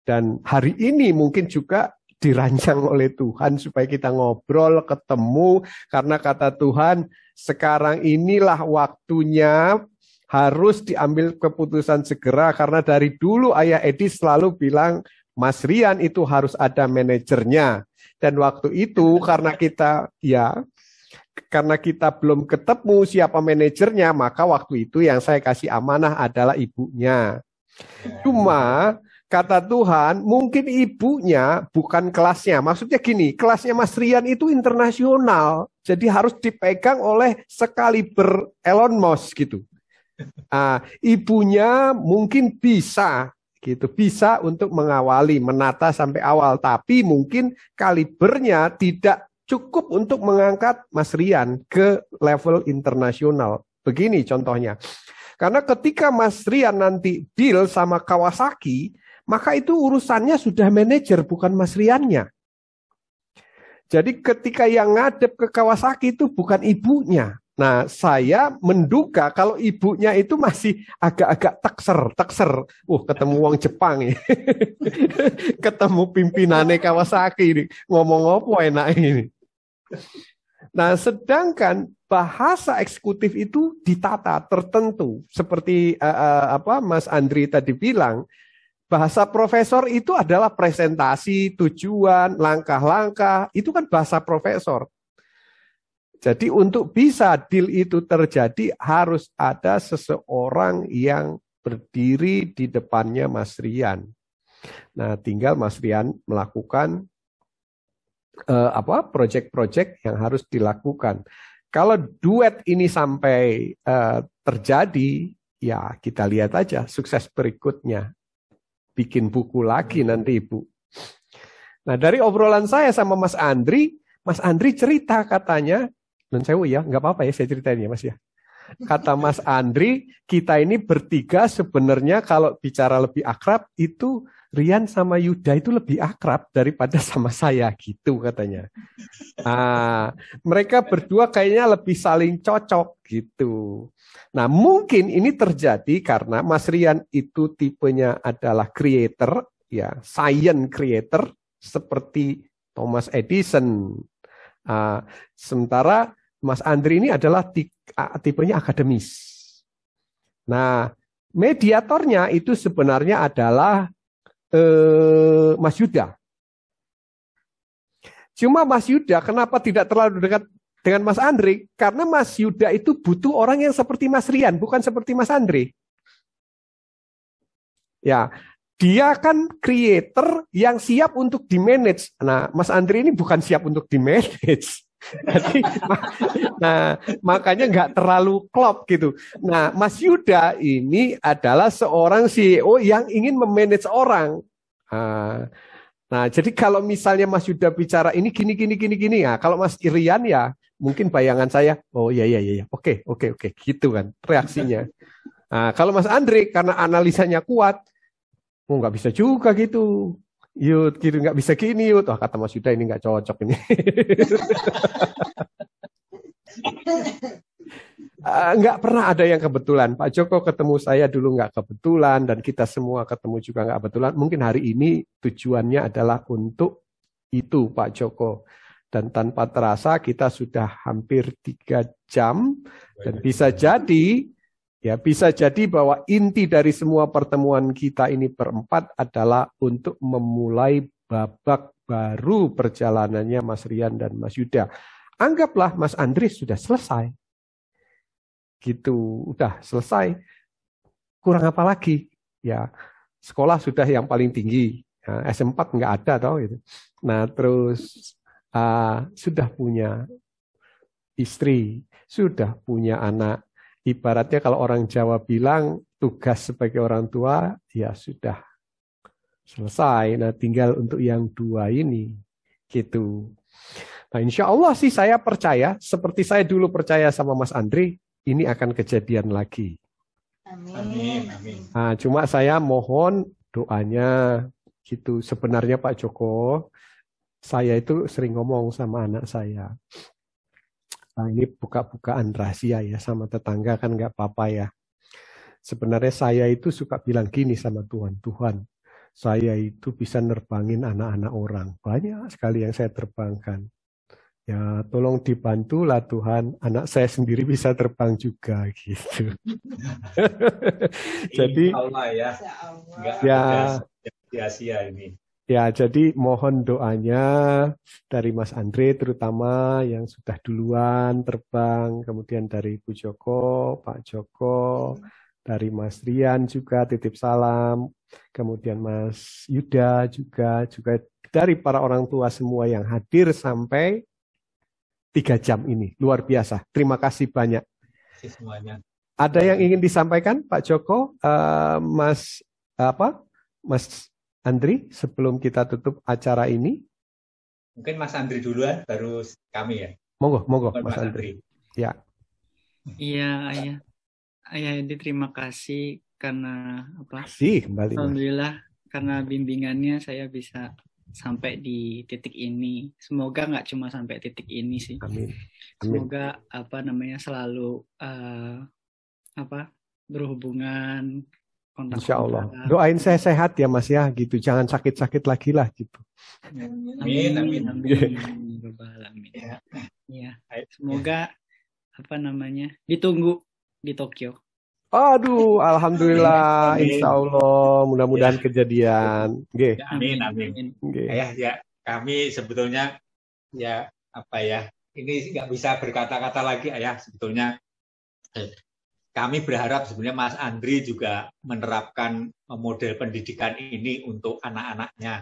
Dan hari ini mungkin juga dirancang oleh Tuhan supaya kita ngobrol, ketemu karena kata Tuhan sekarang inilah waktunya harus diambil keputusan segera karena dari dulu ayah Edi selalu bilang Mas Rian itu harus ada manajernya dan waktu itu karena kita ya karena kita belum ketemu siapa manajernya maka waktu itu yang saya kasih amanah adalah ibunya. Cuma kata Tuhan, mungkin ibunya bukan kelasnya. Maksudnya gini, kelasnya Mas Rian itu internasional. Jadi harus dipegang oleh sekali ber Elon Musk gitu. Nah, ibunya mungkin bisa gitu, bisa untuk mengawali, menata sampai awal, tapi mungkin kalibernya tidak cukup untuk mengangkat Mas Rian ke level internasional. Begini contohnya. Karena ketika Mas Rian nanti deal sama Kawasaki, maka itu urusannya sudah manajer bukan Mas Riannya. Jadi ketika yang ngadep ke Kawasaki itu bukan ibunya. Nah, saya menduga kalau ibunya itu masih agak-agak tekser, tekser. Uh, ketemu wong Jepang ya. ketemu pimpinannya Kawasaki ini. Ngomong apa enak ini. Nah, sedangkan bahasa eksekutif itu ditata tertentu seperti uh, uh, apa Mas Andri tadi bilang, Bahasa profesor itu adalah presentasi, tujuan, langkah-langkah. Itu kan bahasa profesor. Jadi untuk bisa deal itu terjadi harus ada seseorang yang berdiri di depannya Mas Rian. Nah, tinggal Mas Rian melakukan uh, apa proyek-proyek yang harus dilakukan. Kalau duet ini sampai uh, terjadi, ya kita lihat aja sukses berikutnya bikin buku lagi nanti Ibu. Nah dari obrolan saya sama Mas Andri, Mas Andri cerita katanya, dan saya ya nggak apa-apa ya saya ceritain ya Mas ya. Kata Mas Andri, kita ini bertiga sebenarnya kalau bicara lebih akrab itu Rian sama Yuda itu lebih akrab daripada sama saya gitu katanya. Nah, mereka berdua kayaknya lebih saling cocok gitu. Nah, mungkin ini terjadi karena Mas Rian itu tipenya adalah creator, ya, science creator seperti Thomas Edison. Uh, sementara Mas Andri ini adalah tipenya akademis. Nah, mediatornya itu sebenarnya adalah eh, Mas Yuda. Cuma Mas Yuda kenapa tidak terlalu dekat dengan Mas Andri karena Mas Yuda itu butuh orang yang seperti Mas Rian, bukan seperti Mas Andri. Ya, dia kan creator yang siap untuk di manage. Nah, Mas Andri ini bukan siap untuk di manage. Jadi, nah makanya nggak terlalu klop gitu. Nah, Mas Yuda ini adalah seorang CEO yang ingin memanage orang. Nah, nah, jadi kalau misalnya Mas Yuda bicara ini gini gini gini gini ya, kalau Mas Irian ya mungkin bayangan saya, oh iya iya iya, oke oke oke, gitu kan reaksinya. Nah, kalau Mas Andre karena analisanya kuat, oh nggak bisa juga gitu. Yud, gitu nggak bisa gini Yud. Oh, kata Mas Yuda ini nggak cocok ini. Uh, nggak pernah ada yang kebetulan. Pak Joko ketemu saya dulu nggak kebetulan dan kita semua ketemu juga nggak kebetulan. Mungkin hari ini tujuannya adalah untuk itu Pak Joko. Dan tanpa terasa kita sudah hampir tiga jam dan bisa jadi Ya, bisa jadi bahwa inti dari semua pertemuan kita ini berempat adalah untuk memulai babak baru perjalanannya Mas Rian dan Mas Yuda. Anggaplah Mas Andri sudah selesai. Gitu, udah selesai. Kurang apa lagi? Ya, sekolah sudah yang paling tinggi. Ya, S4 nggak ada tau itu. Nah, terus uh, sudah punya istri, sudah punya anak, ibaratnya kalau orang Jawa bilang tugas sebagai orang tua ya sudah selesai. Nah tinggal untuk yang dua ini gitu. Nah insya Allah sih saya percaya seperti saya dulu percaya sama Mas Andri ini akan kejadian lagi. Amin. Amin. Nah, cuma saya mohon doanya gitu. Sebenarnya Pak Joko, saya itu sering ngomong sama anak saya. Nah, ini buka-bukaan rahasia ya sama tetangga kan nggak apa-apa ya. Sebenarnya saya itu suka bilang gini sama Tuhan, Tuhan, saya itu bisa nerbangin anak-anak orang. Banyak sekali yang saya terbangkan. Ya, tolong dibantulah Tuhan, anak saya sendiri bisa terbang juga gitu. Jadi, Allah ya, Nggak ya, sia-sia ini. Ya, jadi mohon doanya dari Mas Andre terutama yang sudah duluan terbang, kemudian dari Bu Joko, Pak Joko, dari Mas Rian juga titip salam, kemudian Mas Yuda juga, juga dari para orang tua semua yang hadir sampai tiga jam ini. Luar biasa. Terima kasih banyak. Semuanya. Ada yang ingin disampaikan Pak Joko, uh, Mas apa? Mas Andri, sebelum kita tutup acara ini. Mungkin Mas Andri duluan, baru kami ya. Monggo, monggo Mas, Mas Andri. Andri. Ya. Iya, ayah. Ayah Edi terima kasih karena apa? Kasih kembali. Alhamdulillah mas. karena bimbingannya saya bisa sampai di titik ini. Semoga nggak cuma sampai titik ini sih. Amin. Amin. Semoga apa namanya selalu uh, apa berhubungan kontak Insya Allah. Doain saya sehat ya Mas ya, gitu. Jangan sakit-sakit lagi lah gitu. Amin, amin, amin. amin. Ya. ya. Semoga apa namanya ditunggu di Tokyo. Aduh, alhamdulillah, insya Allah, mudah-mudahan ya. kejadian. G. Amin, amin. Ya, ya, kami sebetulnya ya apa ya, ini nggak bisa berkata-kata lagi, ayah sebetulnya kami berharap sebenarnya Mas Andri juga menerapkan model pendidikan ini untuk anak-anaknya,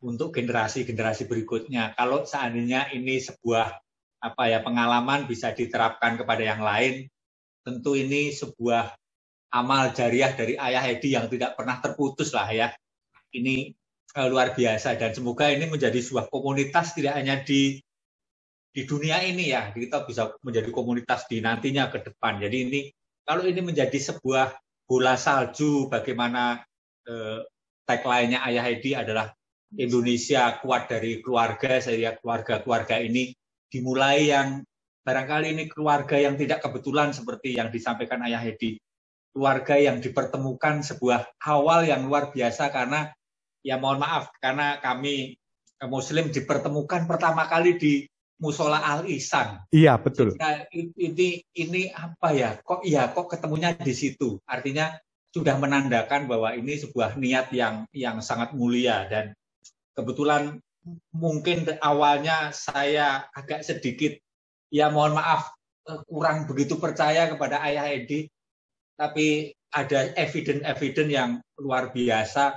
untuk generasi-generasi berikutnya. Kalau seandainya ini sebuah apa ya pengalaman bisa diterapkan kepada yang lain, tentu ini sebuah amal jariah dari Ayah Edi yang tidak pernah terputus lah ya. Ini uh, luar biasa dan semoga ini menjadi sebuah komunitas tidak hanya di di dunia ini ya kita bisa menjadi komunitas di nantinya ke depan. Jadi ini kalau ini menjadi sebuah bola salju, bagaimana eh, tagline-nya Ayah Edi adalah Indonesia kuat dari keluarga, saya keluarga-keluarga ini dimulai yang barangkali ini keluarga yang tidak kebetulan seperti yang disampaikan Ayah Edi. Keluarga yang dipertemukan sebuah awal yang luar biasa karena ya mohon maaf karena kami Muslim dipertemukan pertama kali di musola Al Ihsan. Iya betul. Nah, ini ini apa ya? Kok iya kok ketemunya di situ? Artinya sudah menandakan bahwa ini sebuah niat yang yang sangat mulia dan kebetulan mungkin awalnya saya agak sedikit ya mohon maaf eh, kurang begitu percaya kepada Ayah Edi, tapi ada evidence-evidence yang luar biasa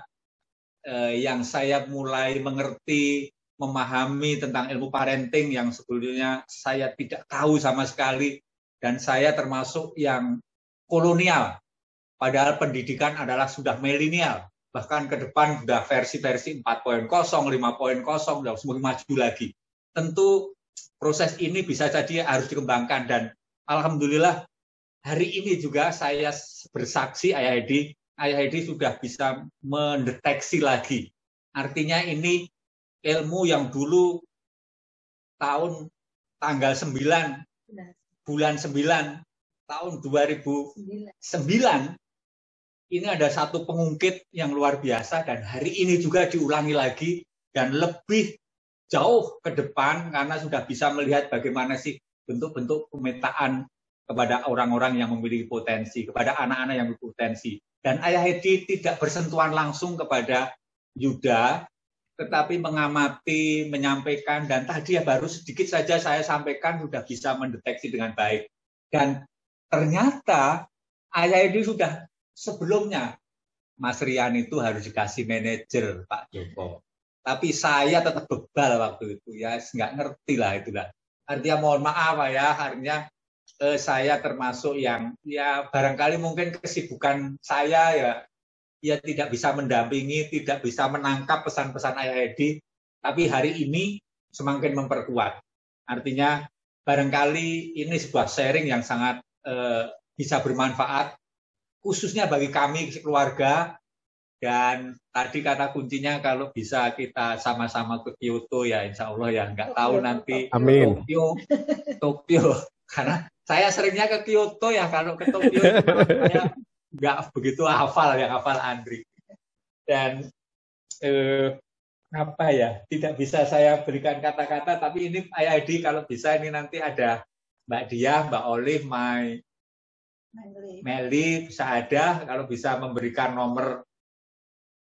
eh, yang saya mulai mengerti, memahami tentang ilmu parenting yang sebelumnya saya tidak tahu sama sekali dan saya termasuk yang kolonial. Padahal pendidikan adalah sudah milenial. Bahkan ke depan sudah versi-versi 4.0, 5.0, dan semakin maju lagi. Tentu proses ini bisa jadi harus dikembangkan dan alhamdulillah hari ini juga saya bersaksi Ayah Edi, Ayah Edi sudah bisa mendeteksi lagi. Artinya ini ilmu yang dulu tahun tanggal 9 bulan 9 tahun 2009 ini ada satu pengungkit yang luar biasa dan hari ini juga diulangi lagi dan lebih jauh ke depan karena sudah bisa melihat bagaimana sih bentuk-bentuk pemetaan kepada orang-orang yang memiliki potensi, kepada anak-anak yang memiliki potensi. Dan Ayah Hedi tidak bersentuhan langsung kepada Yuda, tetapi mengamati, menyampaikan, dan tadi ya baru sedikit saja saya sampaikan sudah bisa mendeteksi dengan baik. Dan ternyata Ayah Hedi sudah sebelumnya, Mas Rian itu harus dikasih manajer Pak Joko tapi saya tetap bebal waktu itu ya, nggak ngerti lah itulah. Artinya mohon maaf ya, artinya eh, saya termasuk yang ya barangkali mungkin kesibukan saya ya ya tidak bisa mendampingi, tidak bisa menangkap pesan-pesan Ayah Edi, tapi hari ini semakin memperkuat. Artinya barangkali ini sebuah sharing yang sangat eh, bisa bermanfaat, khususnya bagi kami keluarga dan tadi kata kuncinya kalau bisa kita sama-sama ke Kyoto ya insya Allah ya nggak tahu nanti Amin. Tokyo Tokyo karena saya seringnya ke Kyoto ya kalau ke Tokyo saya nggak begitu hafal ya hafal Andri. Dan eh, apa ya tidak bisa saya berikan kata-kata tapi ini IID kalau bisa ini nanti ada Mbak Dia Mbak Olive Mai Meli bisa ada kalau bisa memberikan nomor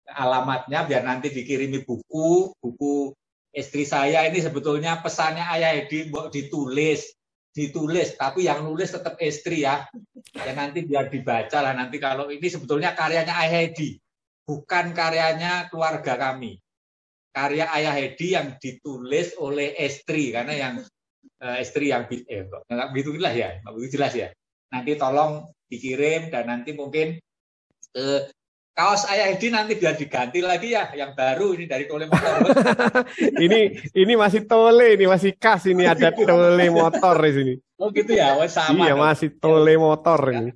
alamatnya biar nanti dikirimi buku, buku istri saya. Ini sebetulnya pesannya ayah Edi mau ditulis, ditulis, tapi yang nulis tetap istri ya. Ya nanti biar dibaca lah nanti kalau ini sebetulnya karyanya ayah Edi, bukan karyanya keluarga kami. Karya ayah Edi yang ditulis oleh istri karena yang istri yang eh, nggak begitu jelas ya, begitu jelas ya. Nanti tolong dikirim dan nanti mungkin uh, kaos ayah Edi nanti biar diganti lagi ya yang baru ini dari Tole Motor. ini ini masih Tole ini masih khas ini ada Tole Motor di sini. Oh gitu ya, oh, sama. Iya masih Tole Motor ya. ini.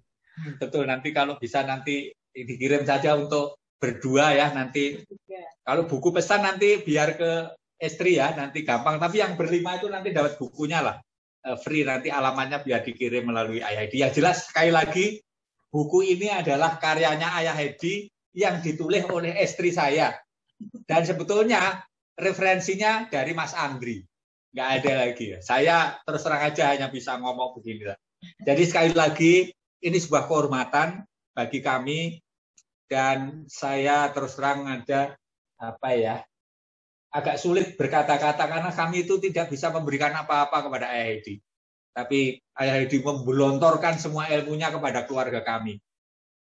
Betul nanti kalau bisa nanti dikirim saja untuk berdua ya nanti. Kalau buku pesan nanti biar ke istri ya nanti gampang. Tapi yang berlima itu nanti dapat bukunya lah eh, free nanti alamatnya biar dikirim melalui Ayah Edi. Yang jelas sekali lagi buku ini adalah karyanya Ayah Hedi yang ditulis oleh istri saya. Dan sebetulnya referensinya dari Mas Andri. Nggak ada lagi ya. Saya terus terang aja hanya bisa ngomong begini. Jadi sekali lagi, ini sebuah kehormatan bagi kami. Dan saya terus terang ada apa ya, agak sulit berkata-kata karena kami itu tidak bisa memberikan apa-apa kepada Ayah Hedi. Tapi Ayah Hedi membelontorkan semua ilmunya kepada keluarga kami.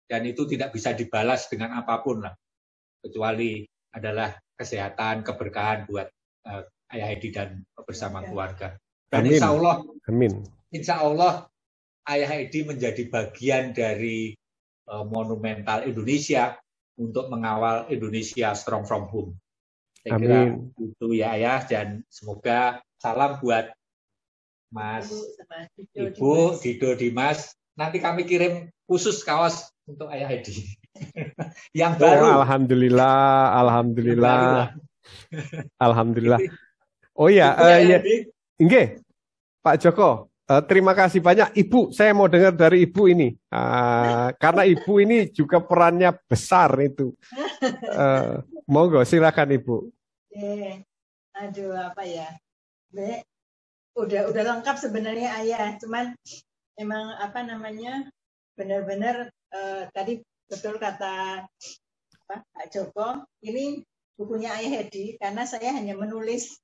Dan itu tidak bisa dibalas dengan apa pun lah. Kecuali adalah kesehatan, keberkahan buat uh, Ayah Hedi dan bersama ya. keluarga. Dan Amin. insya Allah, Amin. insya Allah Ayah Hedi menjadi bagian dari uh, monumental Indonesia untuk mengawal Indonesia strong from home. Saya Amin. kira itu ya ayah dan semoga salam buat Mas Ibu, Ibu Dido Dimas. Nanti kami kirim khusus kaos untuk Ayah Edi. yang oh, baru. Oh, alhamdulillah, alhamdulillah. alhamdulillah. Oh iya, uh, ya. Inge, Pak Joko, uh, terima kasih banyak Ibu. Saya mau dengar dari Ibu ini. Uh, karena Ibu ini juga perannya besar itu. Uh, monggo silakan Ibu. Eh, aduh apa ya. Be, udah udah lengkap sebenarnya ayah cuman emang apa namanya benar-benar uh, tadi betul kata Pak Joko ini bukunya ayah Hedi karena saya hanya menulis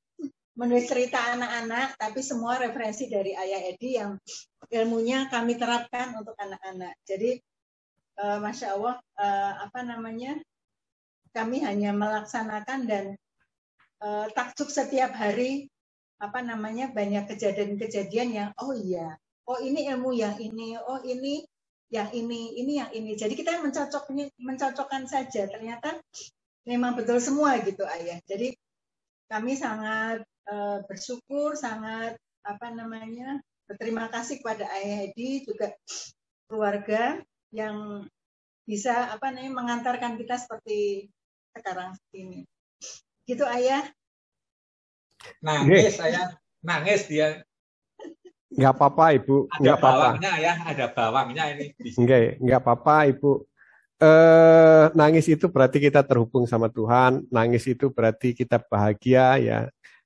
menulis cerita anak-anak, tapi semua referensi dari Ayah Edi yang ilmunya kami terapkan untuk anak-anak. Jadi, uh, masya Allah, uh, apa namanya, kami hanya melaksanakan dan uh, takjub setiap hari, apa namanya, banyak kejadian-kejadian yang, oh iya, oh ini ilmu yang ini, oh ini yang ini, ini yang ini. Jadi kita mencocoknya, mencocokkan saja. Ternyata memang betul semua gitu ayah. Jadi kami sangat uh, bersyukur, sangat apa namanya berterima kasih kepada Ayah Edi juga keluarga yang bisa apa namanya mengantarkan kita seperti sekarang ini. Gitu Ayah. Nangis saya nangis dia. Nggak apa-apa Ibu, ada nggak apa-apa. bawangnya ya, ada bawangnya ini. Enggak, nggak apa-apa Ibu. Eh, nangis itu berarti kita terhubung sama Tuhan, nangis itu berarti kita bahagia ya.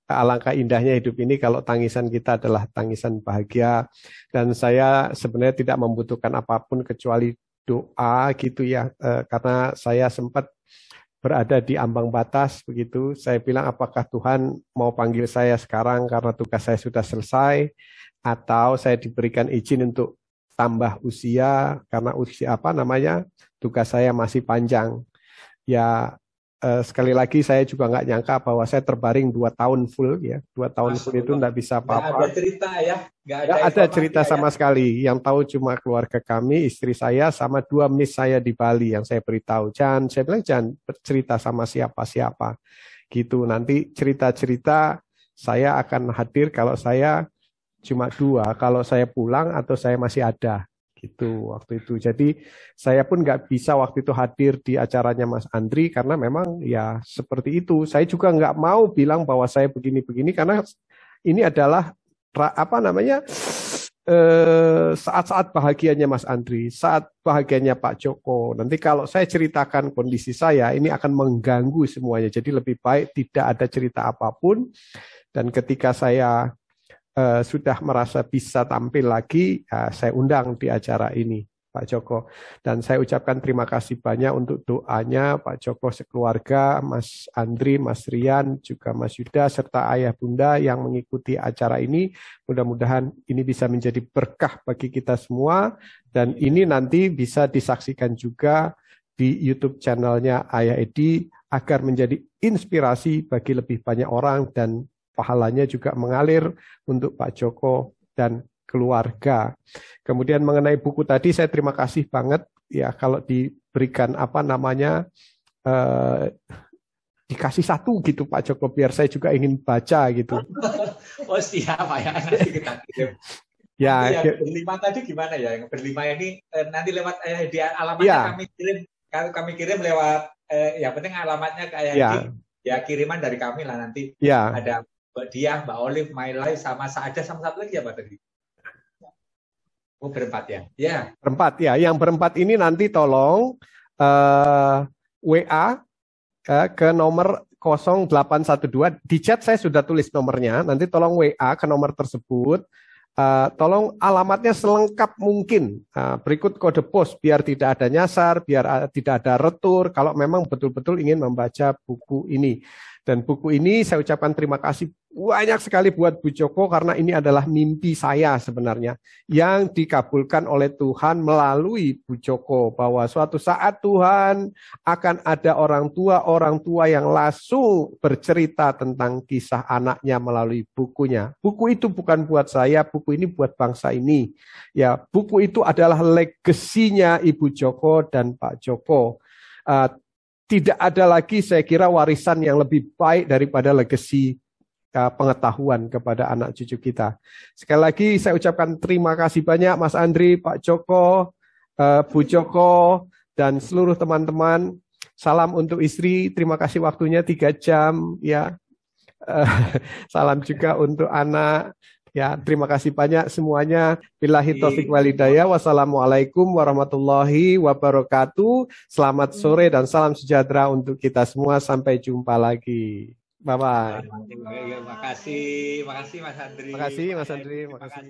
Alangkah indahnya hidup ini kalau tangisan kita adalah tangisan bahagia. Dan saya sebenarnya tidak membutuhkan apa pun kecuali doa gitu ya. E, karena saya sempat berada di ambang batas begitu. Saya bilang apakah Tuhan mau panggil saya sekarang karena tugas saya sudah selesai atau saya diberikan izin untuk tambah usia karena usia apa namanya tugas saya masih panjang ya uh, sekali lagi saya juga nggak nyangka bahwa saya terbaring dua tahun full ya dua tahun full itu nggak bisa apa-apa. ada cerita ya, nggak ada, ada cerita ya. sama sekali. Yang tahu cuma keluarga kami, istri saya sama dua miss saya di Bali yang saya beritahu. Jangan saya bilang jangan cerita sama siapa-siapa gitu. Nanti cerita-cerita saya akan hadir kalau saya cuma dua, kalau saya pulang atau saya masih ada gitu waktu itu. Jadi saya pun nggak bisa waktu itu hadir di acaranya Mas Andri karena memang ya seperti itu. Saya juga nggak mau bilang bahwa saya begini-begini karena ini adalah apa namanya eh, saat-saat bahagianya Mas Andri, saat bahagianya Pak Joko. Nanti kalau saya ceritakan kondisi saya, ini akan mengganggu semuanya. Jadi lebih baik tidak ada cerita apa pun. Dan ketika saya uh, sudah merasa bisa tampil lagi, uh, saya undang di acara ini, Pak Joko. Dan saya ucapkan terima kasih banyak untuk doanya Pak Joko sekeluarga, Mas Andri, Mas Rian, juga Mas Yuda, serta ayah bunda yang mengikuti acara ini. Mudah-mudahan ini bisa menjadi berkah bagi kita semua. Dan ini nanti bisa disaksikan juga di YouTube channelnya Ayah Edi agar menjadi inspirasi bagi lebih banyak orang dan pahalanya juga mengalir untuk Pak Joko dan keluarga. Kemudian mengenai buku tadi saya terima kasih banget ya kalau diberikan apa namanya eh, dikasih satu gitu Pak Joko biar saya juga ingin baca gitu. Oh siap Pak ya nanti kita kirim. Ya, yang berlima tadi gimana ya? Yang berlima ini eh, nanti lewat eh, di alamatnya ya. kami kirim kami kirim lewat eh, ya penting alamatnya kayak ya. ya kiriman dari kami lah nanti. Ya. Ada Mbak Diah, Mbak Olive, My Life, sama Saada, sama satu lagi apa tadi? Oh berempat ya? Ya. Berempat ya. Yang berempat ini nanti tolong uh, eh, WA uh, ke nomor 0812. Di chat saya sudah tulis nomornya. Nanti tolong WA ke nomor tersebut. Uh, tolong alamatnya selengkap mungkin. Uh, berikut kode pos biar tidak ada nyasar, biar uh, tidak ada retur. Kalau memang betul-betul ingin membaca buku ini. Dan buku ini saya ucapkan terima kasih banyak sekali buat Bu Joko karena ini adalah mimpi saya sebenarnya yang dikabulkan oleh Tuhan melalui Bu Joko bahwa suatu saat Tuhan akan ada orang tua-orang tua yang langsung bercerita tentang kisah anaknya melalui bukunya. Buku itu bukan buat saya, buku ini buat bangsa ini. Ya, buku itu adalah legasinya Ibu Joko dan Pak Joko. Uh, tidak ada lagi saya kira warisan yang lebih baik daripada legasi pengetahuan kepada anak cucu kita. Sekali lagi saya ucapkan terima kasih banyak Mas Andri, Pak Joko, uh, Bu Joko, dan seluruh teman-teman. Salam untuk istri, terima kasih waktunya tiga jam ya. Uh, salam juga untuk anak. Ya, terima kasih banyak semuanya. Billahi taufik walidaya. Wassalamualaikum warahmatullahi wabarakatuh. Selamat sore dan salam sejahtera untuk kita semua. Sampai jumpa lagi. Bye bye. Terima kasih, terima kasih Mas Andri. Terima kasih Mas Andri, terima kasih.